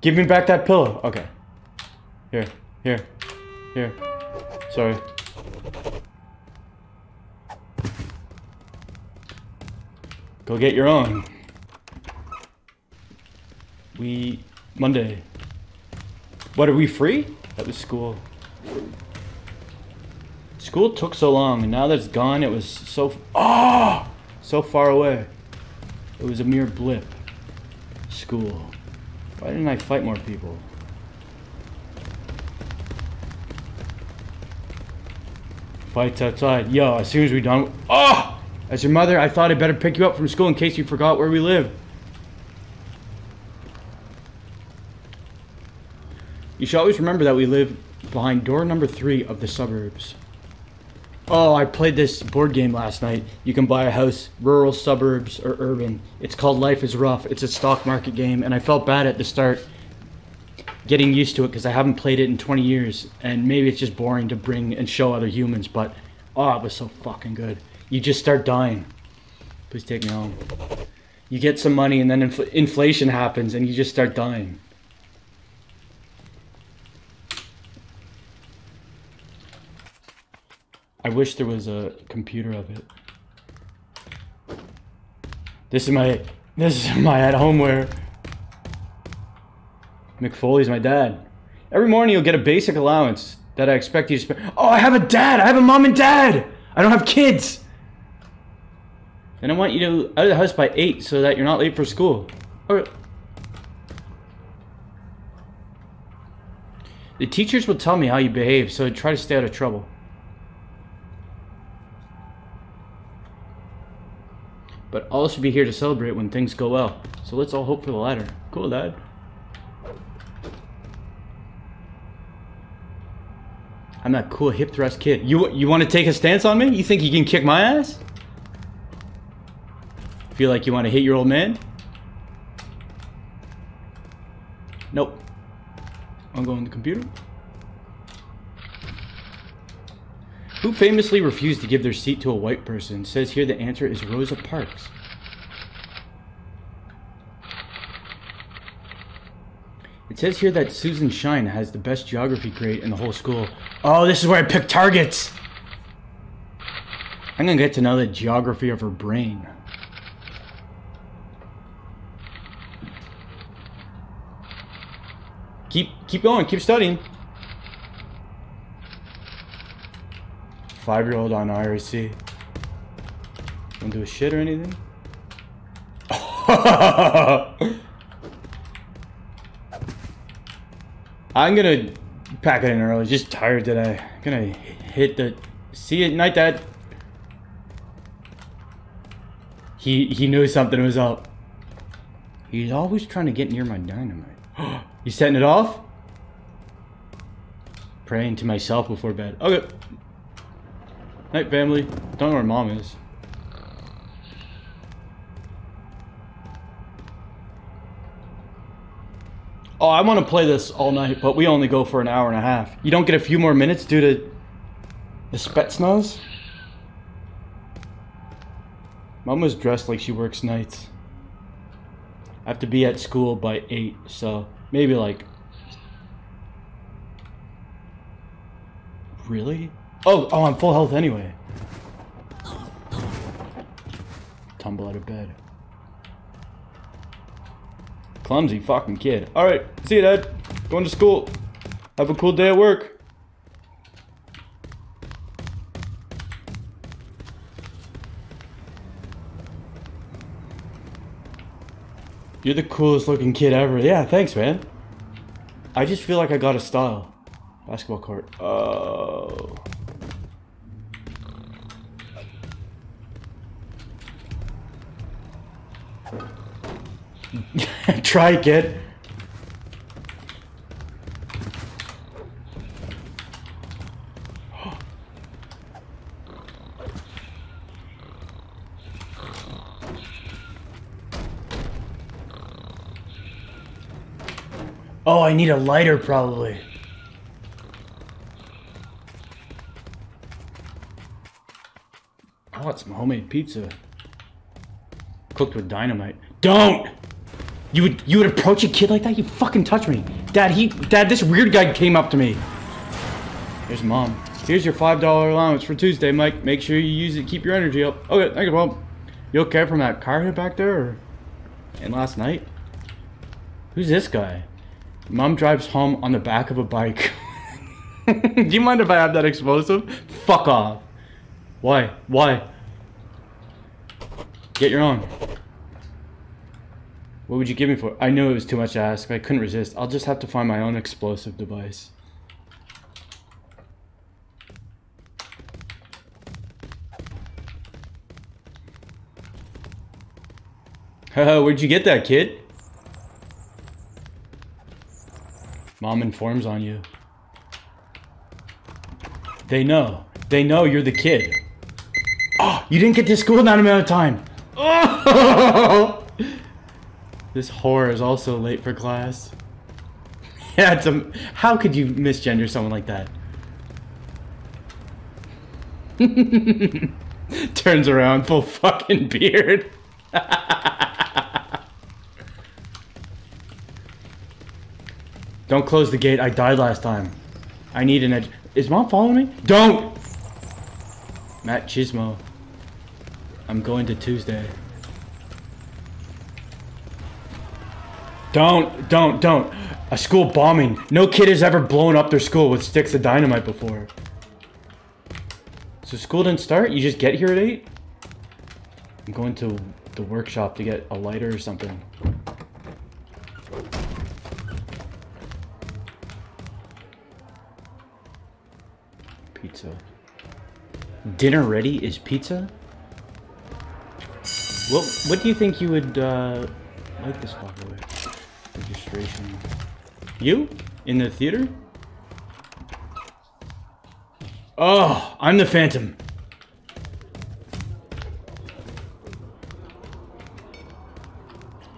Give me back that pillow. Okay. Here. Here. Here. Sorry. Go get your own. We Monday. What are we free? That was school. School took so long, and now that it's gone, it was so oh, so far away. It was a mere blip. School. Why didn't I fight more people? Fights outside. Yo, as soon as we done. Oh! As your mother, I thought I'd better pick you up from school in case you forgot where we live. You should always remember that we live behind door number three of the suburbs. Oh, I played this board game last night. You can buy a house, rural, suburbs, or urban. It's called Life is Rough. It's a stock market game, and I felt bad at the start getting used to it because I haven't played it in 20 years, and maybe it's just boring to bring and show other humans, but oh, it was so fucking good. You just start dying. Please take me home. You get some money, and then infl inflation happens, and you just start dying. I wish there was a computer of it. This is my this is my at home wear. McFoley's my dad. Every morning you'll get a basic allowance that I expect you to spend. Oh, I have a dad. I have a mom and dad. I don't have kids. And I want you to out of the house by eight so that you're not late for school. Or the teachers will tell me how you behave, so I try to stay out of trouble. But all should be here to celebrate when things go well. So let's all hope for the latter. Cool, Dad. I'm that cool hip thrust kid. You you want to take a stance on me? You think you can kick my ass? Feel like you want to hit your old man? Nope. I'm going to the computer. Who famously refused to give their seat to a white person? Says here the answer is Rosa Parks. It says here that Susan Shine has the best geography grade in the whole school. Oh, this is where I pick targets! I'm gonna get to know the geography of her brain. Keep keep going, keep studying. Five-year-old on IRC. Don't do a shit or anything? I'm gonna pack it in early. Just tired today. gonna hit the... See you at night, Dad. He, he knew something was up. He's always trying to get near my dynamite. you setting it off? Praying to myself before bed. Okay. Night, family. Don't know where mom is. Oh, I want to play this all night, but we only go for an hour and a half. You don't get a few more minutes due to the Spetsnaz? Mom was dressed like she works nights. I have to be at school by 8, so maybe like... Really? Oh, oh, I'm full health anyway. Tumble out of bed. Clumsy fucking kid. Alright, see you, Dad. Going to school. Have a cool day at work. You're the coolest looking kid ever. Yeah, thanks, man. I just feel like I got a style. Basketball court. Oh. Try, kid. Oh, I need a lighter probably. I want some homemade pizza. Cooked with dynamite. Don't! You would you would approach a kid like that? You fucking touch me. Dad, he Dad, this weird guy came up to me. Here's mom. Here's your five dollar allowance for Tuesday, Mike. Make sure you use it. Keep your energy up. Okay, thank you, mom. You okay from that car hit back there? Or... And last night? Who's this guy? Mom drives home on the back of a bike. Do you mind if I have that explosive? Fuck off. Why? Why? Get your own. What would you give me for? I knew it was too much to ask. I couldn't resist. I'll just have to find my own explosive device. Haha, where'd you get that, kid? Mom informs on you. They know. They know you're the kid. Oh, you didn't get to school in that amount of time. Oh! This whore is also late for class. Yeah, it's a, how could you misgender someone like that? Turns around, full fucking beard. Don't close the gate. I died last time. I need an edge. Is mom following me? Don't! Matt Chismo. I'm going to Tuesday. Don't, don't, don't. A school bombing. No kid has ever blown up their school with sticks of dynamite before. So school didn't start? You just get here at 8? I'm going to the workshop to get a lighter or something. Pizza. Dinner ready is pizza? What what do you think you would uh, like this fucker with? Registration. You? In the theater? Oh, I'm the Phantom.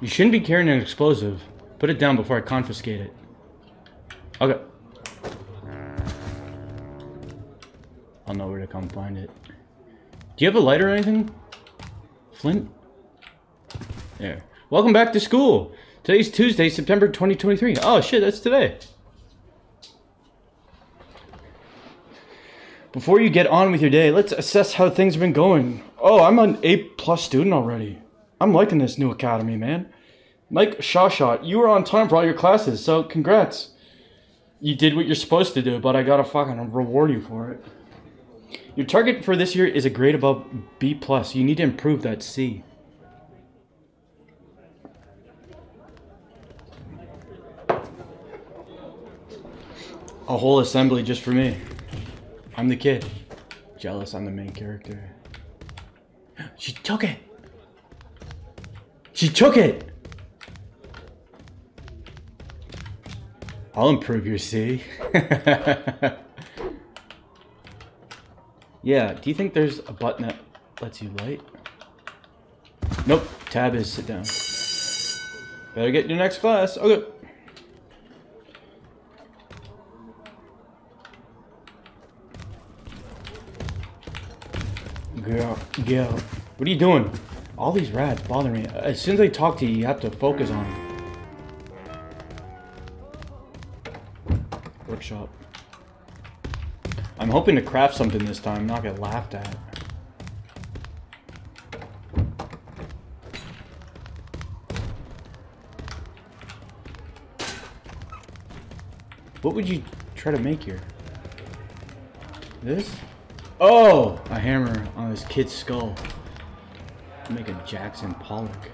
You shouldn't be carrying an explosive. Put it down before I confiscate it. Okay. I'll know where to come find it. Do you have a lighter or anything? Flint? There. Welcome back to school. Today's Tuesday, September 2023. Oh shit, that's today. Before you get on with your day, let's assess how things have been going. Oh, I'm an A plus student already. I'm liking this new academy, man. Mike Shawshot, you were on time for all your classes, so congrats. You did what you're supposed to do, but I gotta fucking reward you for it. Your target for this year is a grade above B plus. You need to improve that C. A whole assembly just for me. I'm the kid. Jealous I'm the main character. She took it! She took it! I'll improve your C. yeah, do you think there's a button that lets you light? Nope, tab is sit down. Better get your next class. Okay. Girl, girl. What are you doing? All these rats bother me. Uh, as soon as I talk to you, you have to focus on them. Workshop. I'm hoping to craft something this time, not get laughed at. What would you try to make here? This? Oh! A hammer on this kid's skull. Make a Jackson Pollock.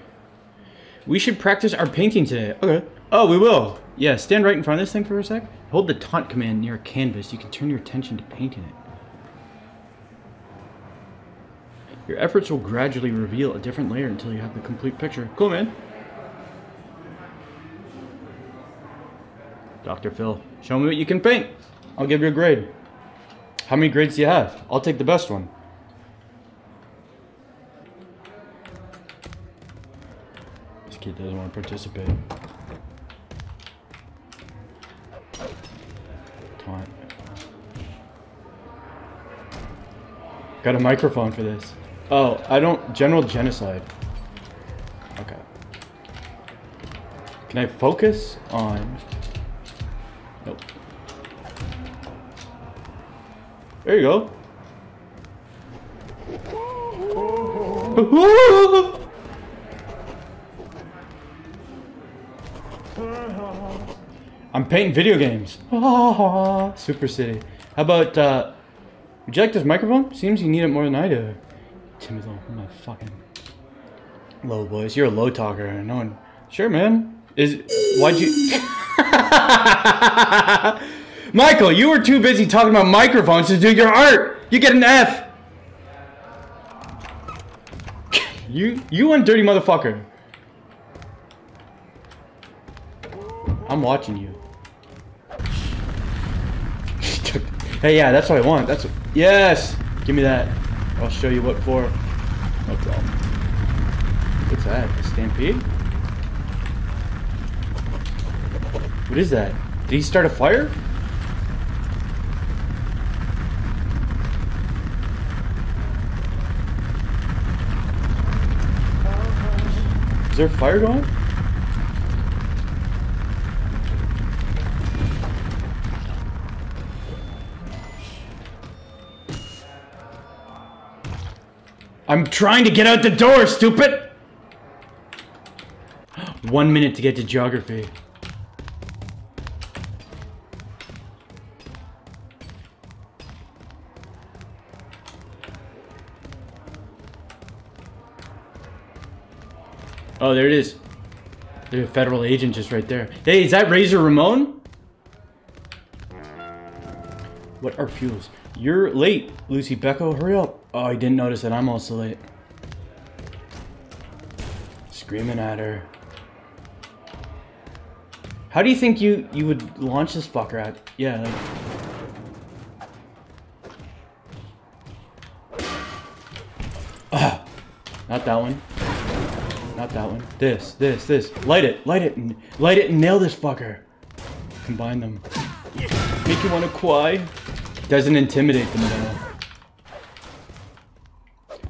We should practice our painting today. Okay. Oh, we will. Yeah, stand right in front of this thing for a sec. Hold the taunt command near a canvas. You can turn your attention to painting it. Your efforts will gradually reveal a different layer until you have the complete picture. Cool, man. Dr. Phil, show me what you can paint. I'll give you a grade. How many grades do you have? I'll take the best one. This kid doesn't want to participate. Taunt. Got a microphone for this. Oh, I don't. General genocide. Okay. Can I focus on. There you go. I'm painting video games. Super City. How about, uh, would you like this microphone? Seems you need it more than I do. Timothy, I'm a fucking low voice. You're a low talker. No one. Sure, man. Is why'd you? Michael, you were too busy talking about microphones to do your art. You get an F. you you one dirty motherfucker. I'm watching you. hey, yeah, that's what I want. That's what, yes. Give me that. I'll show you what for. No problem. What's that? A stampede? What is that? Did he start a fire? Is there a fire going? I'm trying to get out the door, stupid! One minute to get to geography. Oh, there it is. There's a federal agent just right there. Hey, is that Razor Ramon? What are fuels? You're late, Lucy Becco. Hurry up. Oh, I didn't notice that I'm also late. Screaming at her. How do you think you you would launch this fucker at? Yeah. Like... Ah, not that one. Not that one. This, this, this. Light it, light it, and light it and nail this fucker. Combine them. Make you want to cry. Doesn't intimidate them all.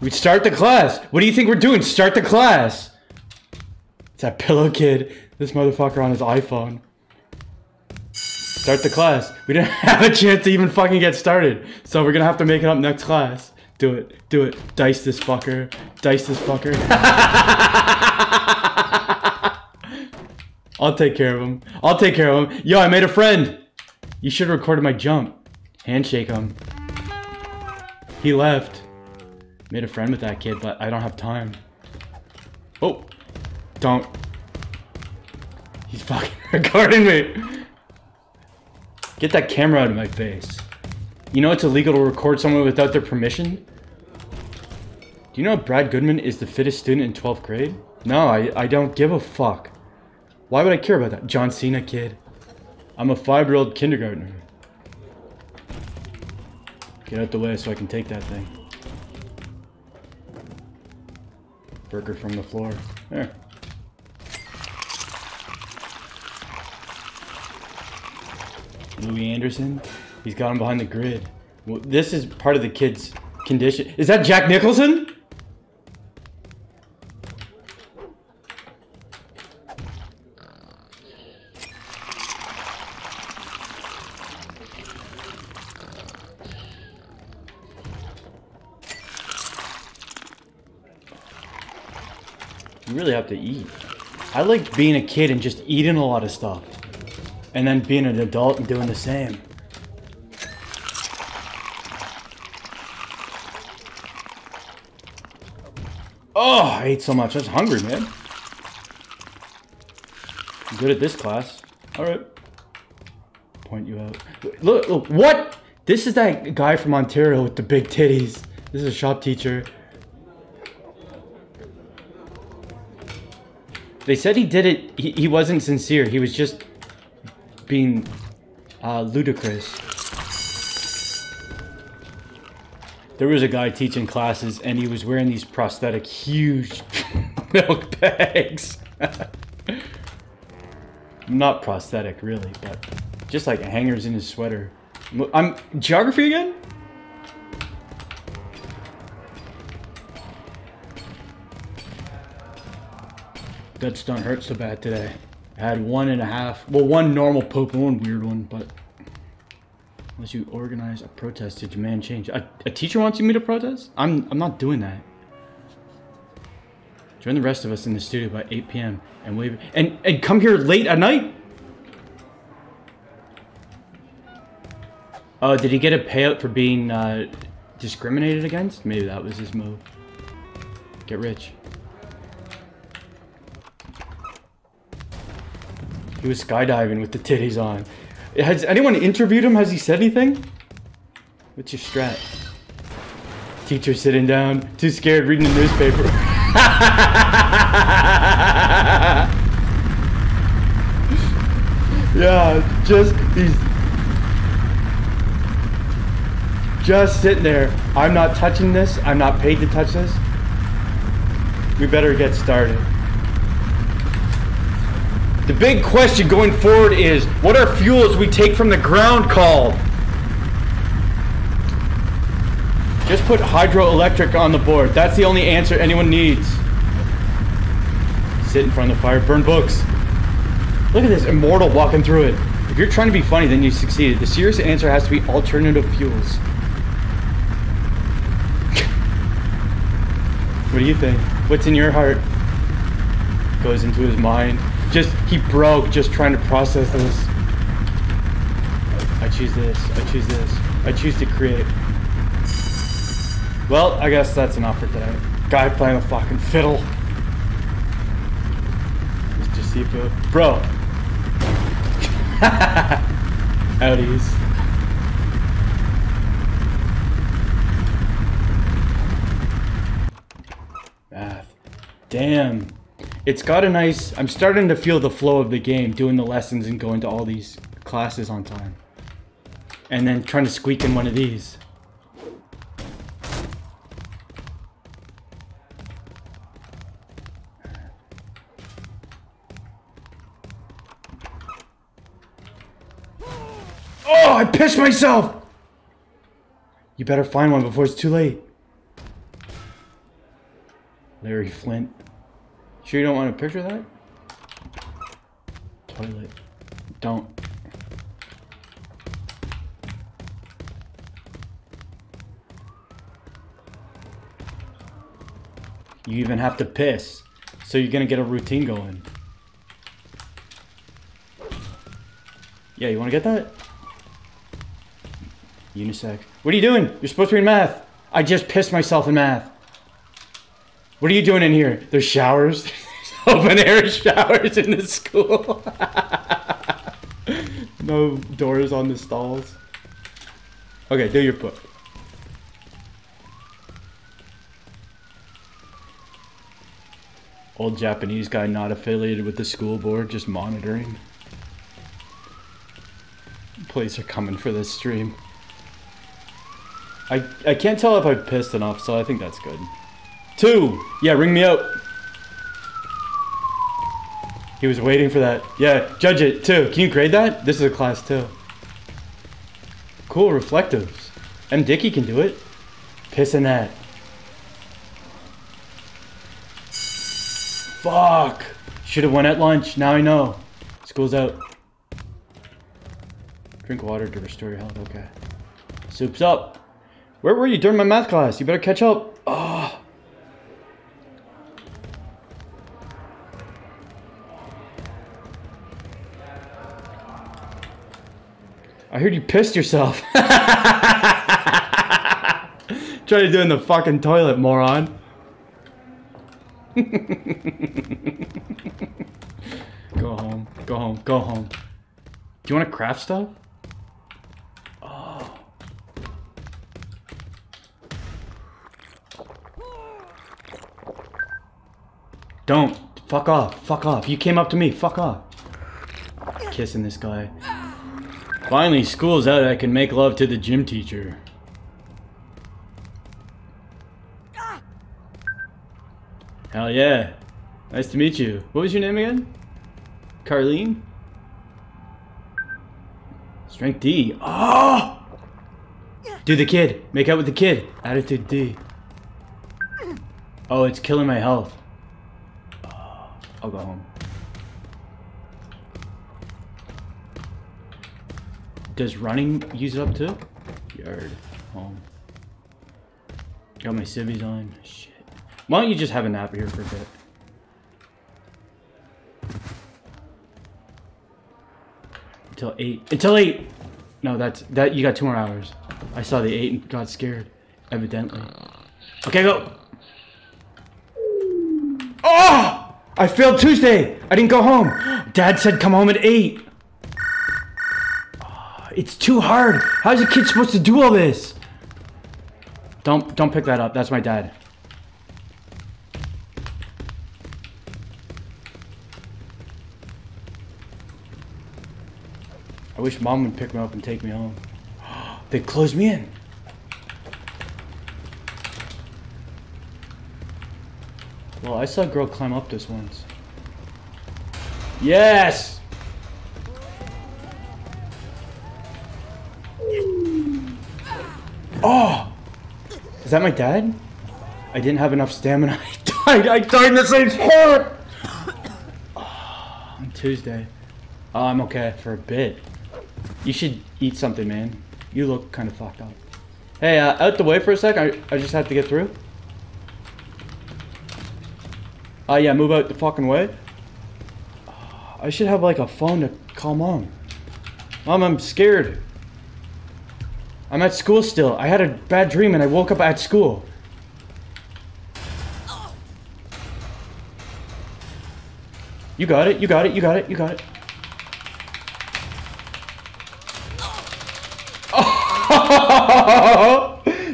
We start the class. What do you think we're doing? Start the class. It's that pillow kid. This motherfucker on his iPhone. Start the class. We didn't have a chance to even fucking get started. So we're gonna have to make it up next class. Do it. Do it. Dice this fucker. Dice this fucker. I'll take care of him. I'll take care of him. Yo, I made a friend. You should have recorded my jump. Handshake him. He left. Made a friend with that kid, but I don't have time. Oh. Don't. He's fucking recording me. Get that camera out of my face. You know it's illegal to record someone without their permission? Do you know Brad Goodman is the fittest student in 12th grade? No, I, I don't give a fuck. Why would I care about that? John Cena kid. I'm a five-year-old kindergartner. Get out the way so I can take that thing. Burger from the floor. There. Louie Anderson. He's got him behind the grid. This is part of the kid's condition. Is that Jack Nicholson? You really have to eat. I like being a kid and just eating a lot of stuff. And then being an adult and doing the same. Oh, I ate so much. I was hungry, man. I'm good at this class. Alright. Point you out. Look, look, what? This is that guy from Ontario with the big titties. This is a shop teacher. They said he did it, he, he wasn't sincere. He was just being uh, ludicrous. There was a guy teaching classes and he was wearing these prosthetic huge milk bags. Not prosthetic really, but just like hangers in his sweater. I'm geography again? Guts don't hurt so bad today. I had one and a half, well, one normal poop and one weird one, but unless you organize a protest to demand change. A, a teacher wants you me to protest? I'm, I'm not doing that. Join the rest of us in the studio by 8 p.m. and we and and come here late at night. Oh, did he get a payout for being uh, discriminated against? Maybe that was his move. Get rich. He was skydiving with the titties on. Has anyone interviewed him? Has he said anything? What's your strat? Teacher sitting down, too scared reading the newspaper. yeah, just he's just sitting there. I'm not touching this. I'm not paid to touch this. We better get started. The big question going forward is what are fuels we take from the ground called? Just put hydroelectric on the board. That's the only answer anyone needs. Sit in front of the fire, burn books. Look at this immortal walking through it. If you're trying to be funny, then you succeeded. The serious answer has to be alternative fuels. what do you think? What's in your heart? Goes into his mind. Just, he broke just trying to process this. I choose this. I choose this. I choose to create. Well, I guess that's enough for today. Guy playing a fucking fiddle. Mr. Seafood. Bro. Outies. Math. Damn. It's got a nice... I'm starting to feel the flow of the game, doing the lessons and going to all these classes on time. And then trying to squeak in one of these. Oh, I pissed myself! You better find one before it's too late. Larry Flynt. Sure you don't want a picture of that? Toilet. Don't. You even have to piss. So you're gonna get a routine going. Yeah, you wanna get that? Unisex. What are you doing? You're supposed to be in math. I just pissed myself in math. What are you doing in here? There's showers. Open air showers in the school. no doors on the stalls. Okay, do your foot. Old Japanese guy not affiliated with the school board, just monitoring. Police are coming for this stream. I, I can't tell if I've pissed enough, so I think that's good. Two! Yeah, ring me out. He was waiting for that. Yeah, judge it, too. Can you grade that? This is a class too. Cool, reflectives. MDickie can do it. Pissing that. Fuck! Should have went at lunch, now I know. School's out. Drink water to restore your health, okay. Soup's up. Where were you during my math class? You better catch up. Oh. I heard you pissed yourself. Try to do it in the fucking toilet, moron. go home. Go home. Go home. Do you want to craft stuff? Oh. Don't. Fuck off. Fuck off. You came up to me. Fuck off. Kissing this guy. Finally, school's out. I can make love to the gym teacher. Hell yeah. Nice to meet you. What was your name again? Carlene? Strength D. Oh! Do the kid. Make out with the kid. Attitude D. Oh, it's killing my health. Oh, I'll go home. Does running use it up too? Yard. Home. Got my civvies on. Shit. Why don't you just have a nap here for a bit? Until 8. Until 8! No, that's... that. You got two more hours. I saw the 8 and got scared. Evidently. Okay, go! Oh! I failed Tuesday! I didn't go home! Dad said come home at 8! It's too hard. How's a kid supposed to do all this? Don't don't pick that up. That's my dad. I wish mom would pick me up and take me home. they closed me in. Well, I saw a girl climb up this once. Yes! Is that my dad? I didn't have enough stamina. I died. I died in the same spot! On Tuesday. Oh, I'm okay for a bit. You should eat something, man. You look kind of fucked up. Hey, uh, out the way for a sec. I, I just have to get through. Oh, uh, yeah, move out the fucking way. I should have, like, a phone to call mom. Mom, I'm scared. I'm at school still. I had a bad dream and I woke up at school. You got it, you got it, you got it, you got it.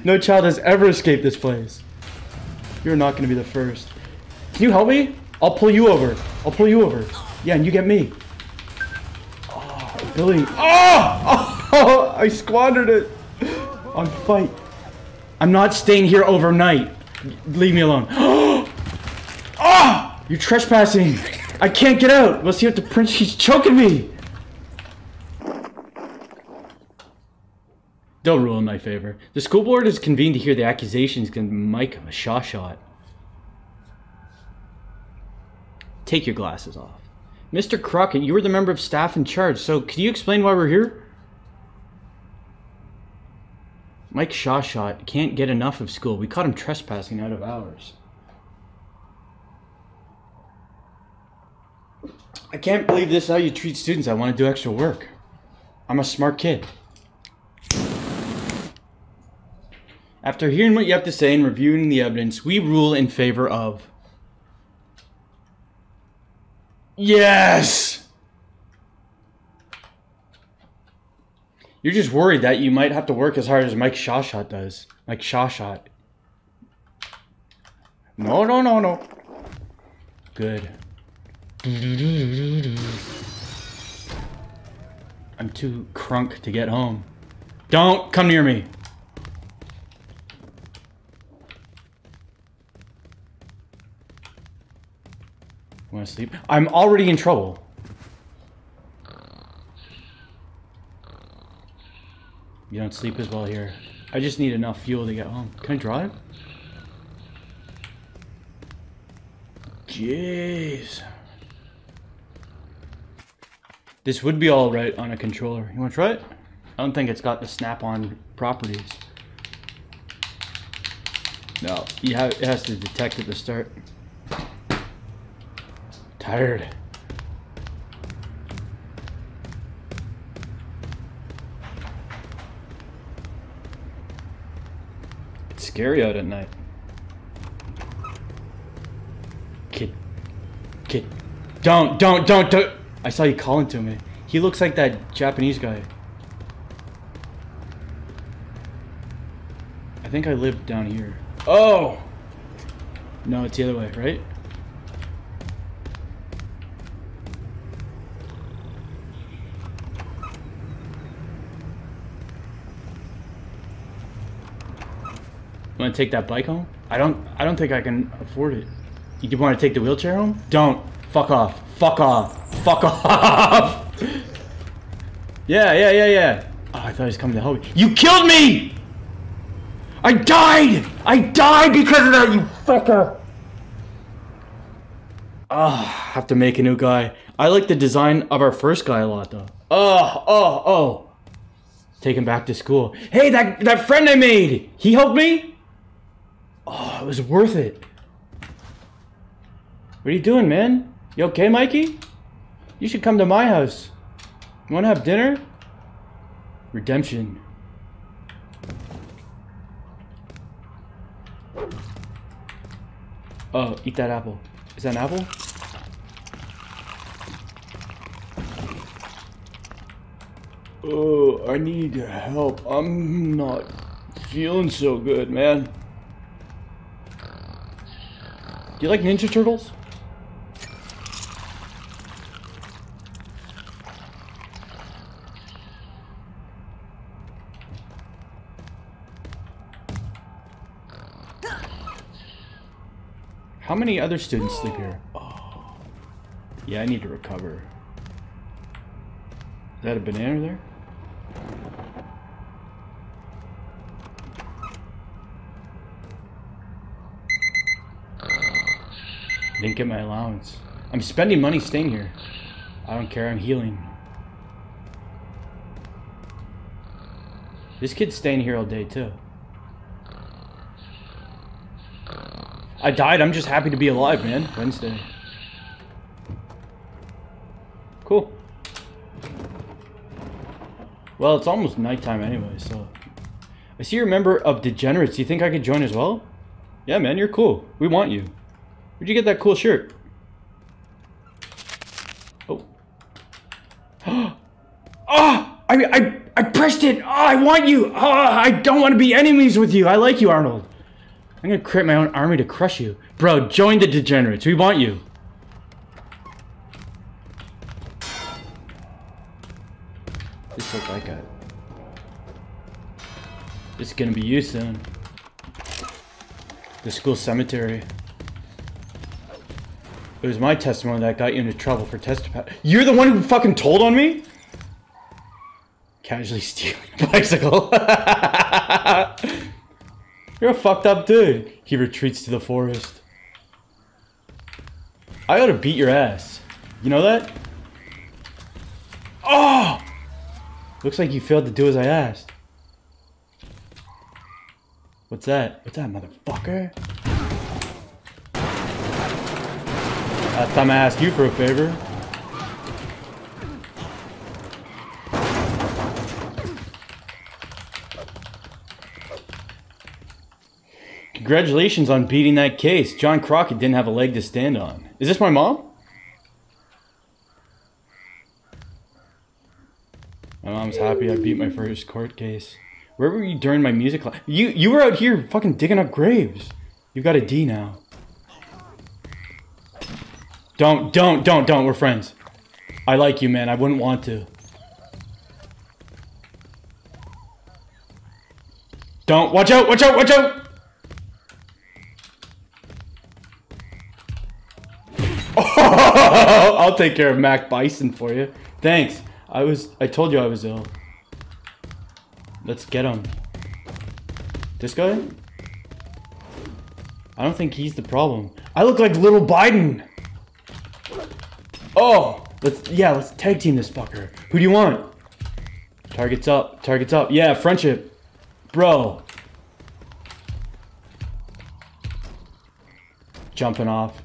no child has ever escaped this place. You're not going to be the first. Can you help me? I'll pull you over. I'll pull you over. Yeah, and you get me. Oh, Billy. Oh! oh! I squandered it on fight. I'm not staying here overnight. Leave me alone. oh! You're trespassing. I can't get out. Let's see what the prince. He's choking me. Don't rule in my favor. The school board is convened to hear the accusations against Mike Shawshot. Take your glasses off. Mr. Crockett, you were the member of staff in charge, so can you explain why we're here? Mike Shawshot can't get enough of school. We caught him trespassing out of hours. I can't believe this is how you treat students I want to do extra work. I'm a smart kid. After hearing what you have to say and reviewing the evidence, we rule in favor of Yes! You're just worried that you might have to work as hard as Mike Shawshot does. Mike Shawshot. No, no, no, no. Good. I'm too crunk to get home. Don't come near me. Want to sleep? I'm already in trouble. You don't sleep as well here. I just need enough fuel to get home. Can I drive? Jeez. This would be alright on a controller. You want to try it? I don't think it's got the snap-on properties. No, you have, it has to detect at the start tired. Scary out at night. Kid. Kid. Don't, don't, don't, don't. I saw you calling to me. He looks like that Japanese guy. I think I live down here. Oh! No, it's the other way, right? You want to take that bike home? I don't. I don't think I can afford it. You want to take the wheelchair home? Don't. Fuck off. Fuck off. Fuck off. yeah, yeah, yeah, yeah. Oh, I thought he was coming to help me. You killed me! I died! I died because of that, you fucker! Oh, have to make a new guy. I like the design of our first guy a lot, though. Oh, oh, oh. Take him back to school. Hey, that, that friend I made! He helped me? Oh, it was worth it. What are you doing, man? You okay, Mikey? You should come to my house. You wanna have dinner? Redemption. Oh, eat that apple. Is that an apple? Oh, I need help. I'm not feeling so good, man. Do you like Ninja Turtles? How many other students sleep here? Oh. Yeah, I need to recover. Is that a banana there? Didn't get my allowance. I'm spending money staying here. I don't care, I'm healing. This kid's staying here all day too. I died, I'm just happy to be alive, man. Wednesday. Cool. Well, it's almost nighttime anyway, so... I see you're a member of Degenerates. Do you think I could join as well? Yeah, man, you're cool. We want you. Where'd you get that cool shirt? Oh. oh! I, I, I pressed it! Oh, I want you! Oh, I don't want to be enemies with you! I like you, Arnold. I'm gonna create my own army to crush you. Bro, join the degenerates. We want you. This look like a... This is gonna be you soon. The school cemetery. It was my testimony that got you into trouble for testifying. You're the one who fucking told on me? Casually stealing a bicycle. You're a fucked up dude. He retreats to the forest. I ought to beat your ass. You know that? Oh! Looks like you failed to do as I asked. What's that? What's that, motherfucker? Uh, Last time I asked you for a favor. Congratulations on beating that case. John Crockett didn't have a leg to stand on. Is this my mom? My mom's happy I beat my first court case. Where were you during my music class? You you were out here fucking digging up graves. You got a D now. Don't, don't, don't, don't. We're friends. I like you, man. I wouldn't want to. Don't. Watch out, watch out, watch out! I'll take care of Mac Bison for you. Thanks. I was, I told you I was ill. Let's get him. This guy? I don't think he's the problem. I look like little Biden. Oh, let's yeah, let's tag team this fucker. Who do you want? Targets up, targets up. Yeah, friendship, bro. Jumping off.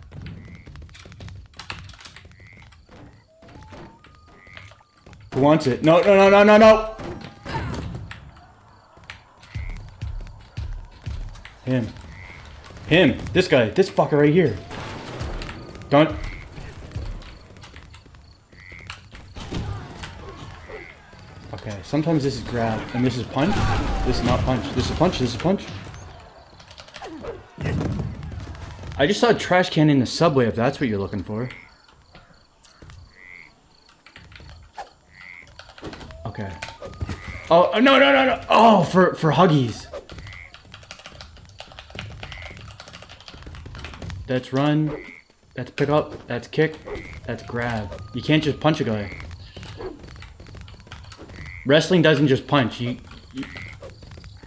Who wants it? No, no, no, no, no, no. Him. Him. This guy. This fucker right here. Don't. Okay, sometimes this is grab, and this is punch. This is not punch. This is punch. This is punch. I just saw a trash can in the subway, if that's what you're looking for. Okay. Oh, oh no, no, no, no. Oh, for, for Huggies. That's run. That's pick up. That's kick. That's grab. You can't just punch a guy. Wrestling doesn't just punch. You. you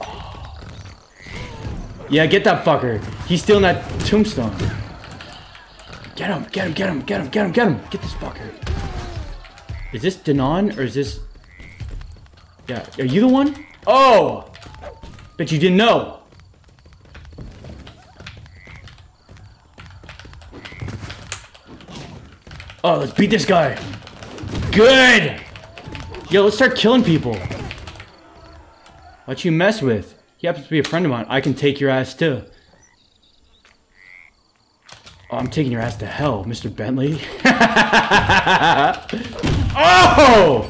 oh. Yeah, get that fucker. He's stealing that tombstone. Get him, get him, get him, get him, get him, get him. Get this fucker. Is this Danon or is this... Yeah, are you the one? Oh! Bet you didn't know. Oh, let's beat this guy. Good! Yo, let's start killing people. What you mess with? He happens to be a friend of mine. I can take your ass too. Oh, I'm taking your ass to hell, Mr. Bentley. oh!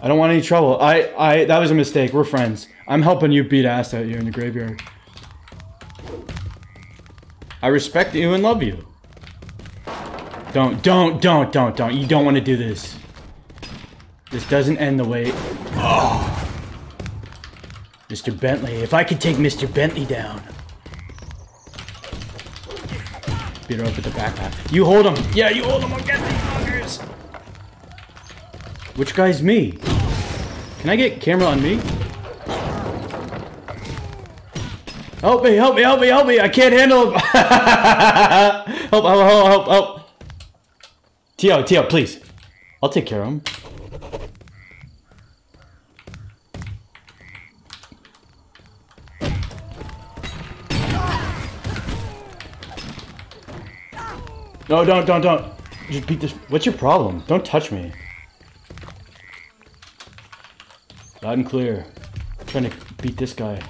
I don't want any trouble. I, I, that was a mistake. We're friends. I'm helping you beat ass out here in the graveyard. I respect you and love you. Don't, don't, don't, don't, don't. You don't want to do this. This doesn't end the way. Oh. Mr. Bentley. If I could take Mr. Bentley down. Beat her up with the backpack. You hold him. Yeah, you hold him. I'll get these fuckers. Which guy's me? Can I get camera on me? Help me, help me, help me, help me. I can't handle him. help, help, help, help, help. Tio, Tio, please. I'll take care of him. No, don't, don't, don't. Just beat this. What's your problem? Don't touch me. Loud and clear. I'm trying to beat this guy.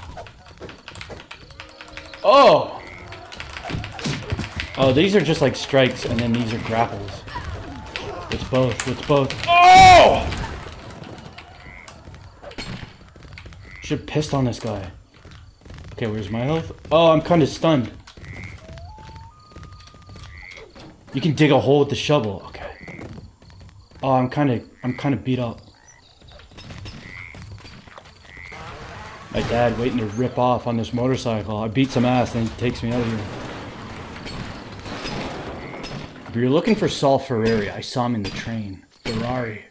Oh! Oh, these are just like strikes, and then these are grapples. It's both. It's both. Oh! Should have pissed on this guy. Okay, where's my health? Oh, I'm kind of stunned. You can dig a hole with the shovel. Okay. Oh, I'm kind of, I'm kind of beat up. My dad waiting to rip off on this motorcycle. I beat some ass, then he takes me out of here. If you're looking for Saul Ferrari, I saw him in the train. Ferrari.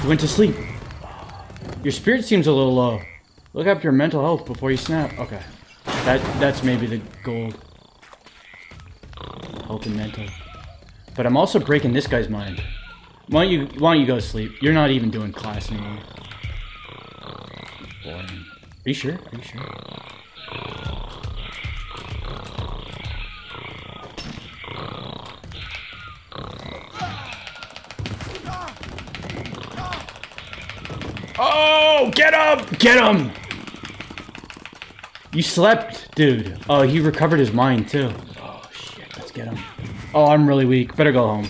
He went to sleep. Your spirit seems a little low. Look up your mental health before you snap. Okay. That that's maybe the gold. Health and mental. But I'm also breaking this guy's mind. Why don't you why don't you go to sleep? You're not even doing class anymore. Boring. Are you sure? Are you sure? Oh, get him! Get him! You slept, dude. Oh, he recovered his mind too. Oh shit, let's get him. Oh, I'm really weak. Better go home.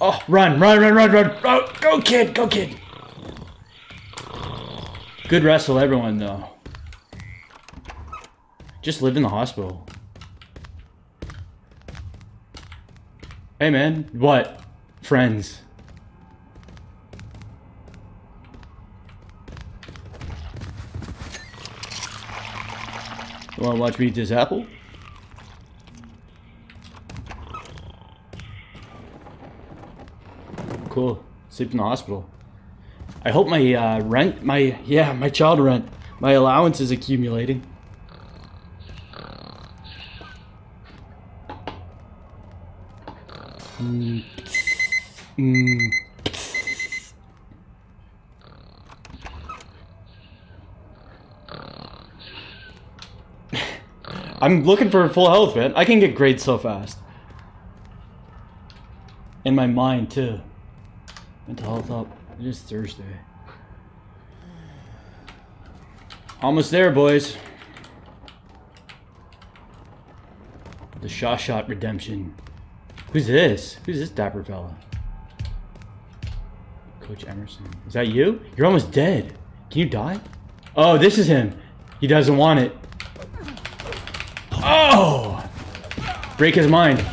Oh, run, run, run, run, run. Oh, go, kid, go, kid. Good wrestle, everyone, though. Just live in the hospital. Hey, man. What? Friends. You wanna watch me eat this apple? Cool. Sleep in the hospital. I hope my uh, rent, my, yeah, my child rent, my allowance is accumulating. Mm. Mm. I'm looking for full health, man. I can get grades so fast. In my mind, too. Mental health up. It is Thursday. Almost there, boys. The Shaw Shot Redemption. Who's this? Who's this dapper fella? Coach Emerson. Is that you? You're almost dead. Can you die? Oh, this is him. He doesn't want it. Break his mind.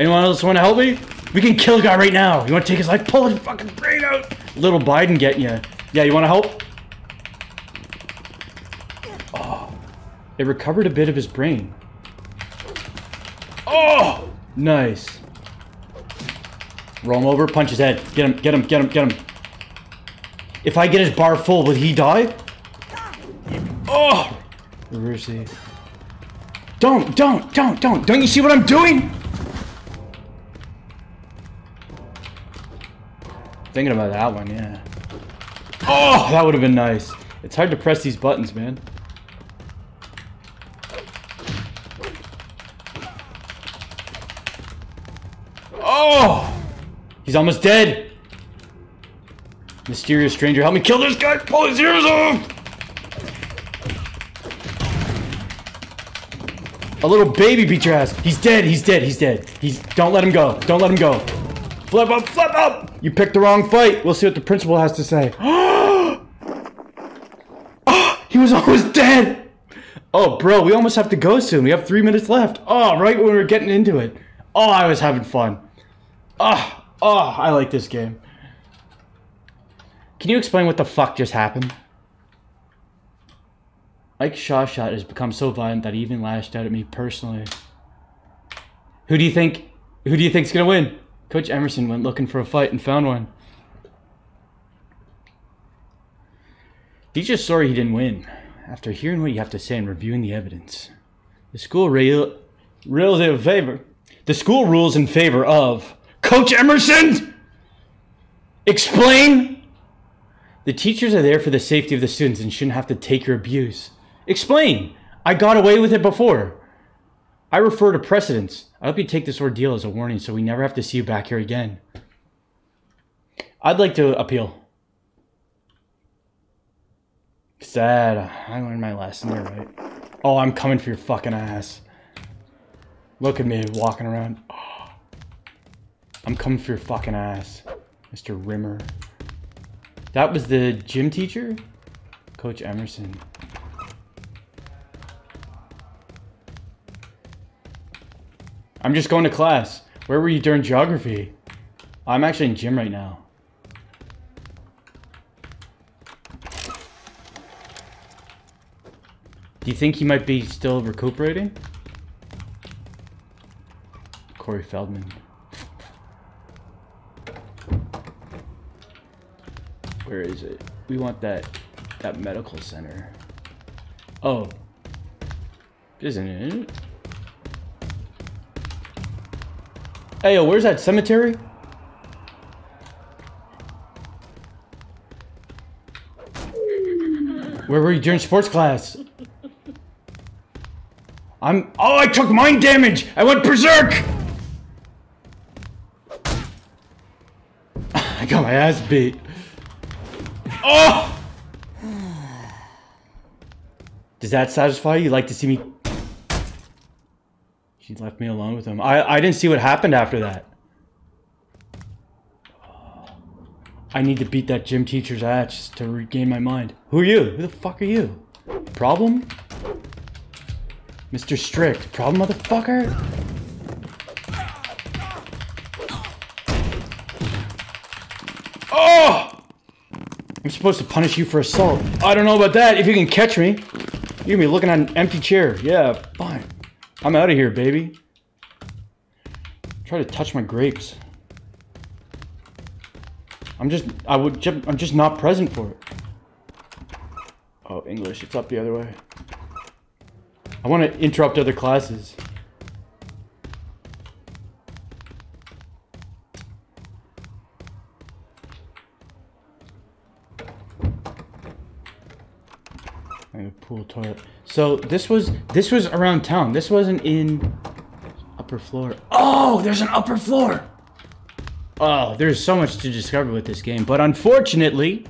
Anyone else want to help me? We can kill a guy right now. You want to take his life? Pull his fucking brain out. Little Biden getting you. Yeah, you want to help? Oh. It recovered a bit of his brain. Oh! Nice. Roll him over, punch his head. Get him, get him, get him, get him. If I get his bar full, will he die? Oh! Reverse the... Don't, don't, don't, don't. Don't you see what I'm doing? Thinking about that one, yeah. Oh, that would have been nice. It's hard to press these buttons, man. Oh! He's almost dead. Mysterious stranger, help me kill this guy! Pull his ears off! A little baby beat your ass. He's dead, he's dead, he's dead. He's don't let him go. Don't let him go. Flip up, flip up! You picked the wrong fight. We'll see what the principal has to say. oh, he was almost dead! Oh, bro, we almost have to go soon. We have three minutes left. Oh, right when we were getting into it. Oh, I was having fun. Oh, oh, I like this game. Can you explain what the fuck just happened? Ike Shawshot has become so violent that he even lashed out at me personally. Who do you think? Who do you think's gonna win? Coach Emerson went looking for a fight and found one. He's just sorry he didn't win. After hearing what you have to say and reviewing the evidence, the school rules in favor. The school rules in favor of Coach Emerson. Explain. The teachers are there for the safety of the students and shouldn't have to take your abuse. Explain. I got away with it before. I refer to precedents. I hope you take this ordeal as a warning so we never have to see you back here again. I'd like to appeal. Sad. I learned my lesson there, right? Oh, I'm coming for your fucking ass. Look at me walking around. I'm coming for your fucking ass, Mr. Rimmer. That was the gym teacher? Coach Emerson. I'm just going to class. Where were you during geography? I'm actually in gym right now. Do you think he might be still recuperating? Corey Feldman. Where is it? We want that that medical center. Oh. Isn't it? Hey, yo, where's that cemetery? Where were you during sports class? I'm- Oh, I took mind damage! I went berserk! I got my ass beat. Oh! Does that satisfy you? You like to see me she left me alone with him. I, I didn't see what happened after that. I need to beat that gym teacher's ass to regain my mind. Who are you? Who the fuck are you? Problem? Mr. Strict. Problem, motherfucker? Oh! I'm supposed to punish you for assault. I don't know about that. If you can catch me, you're gonna be looking at an empty chair. Yeah, fine. I'm out of here, baby. Try to touch my grapes. I'm just, I would, I'm just not present for it. Oh, English, it's up the other way. I want to interrupt other classes. pool toilet. So this was this was around town. This wasn't in upper floor. Oh, there's an upper floor. Oh, there's so much to discover with this game, but unfortunately,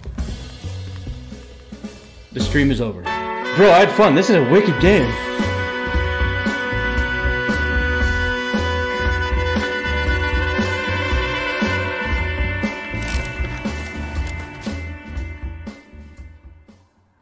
the stream is over. Bro, I had fun. This is a wicked game.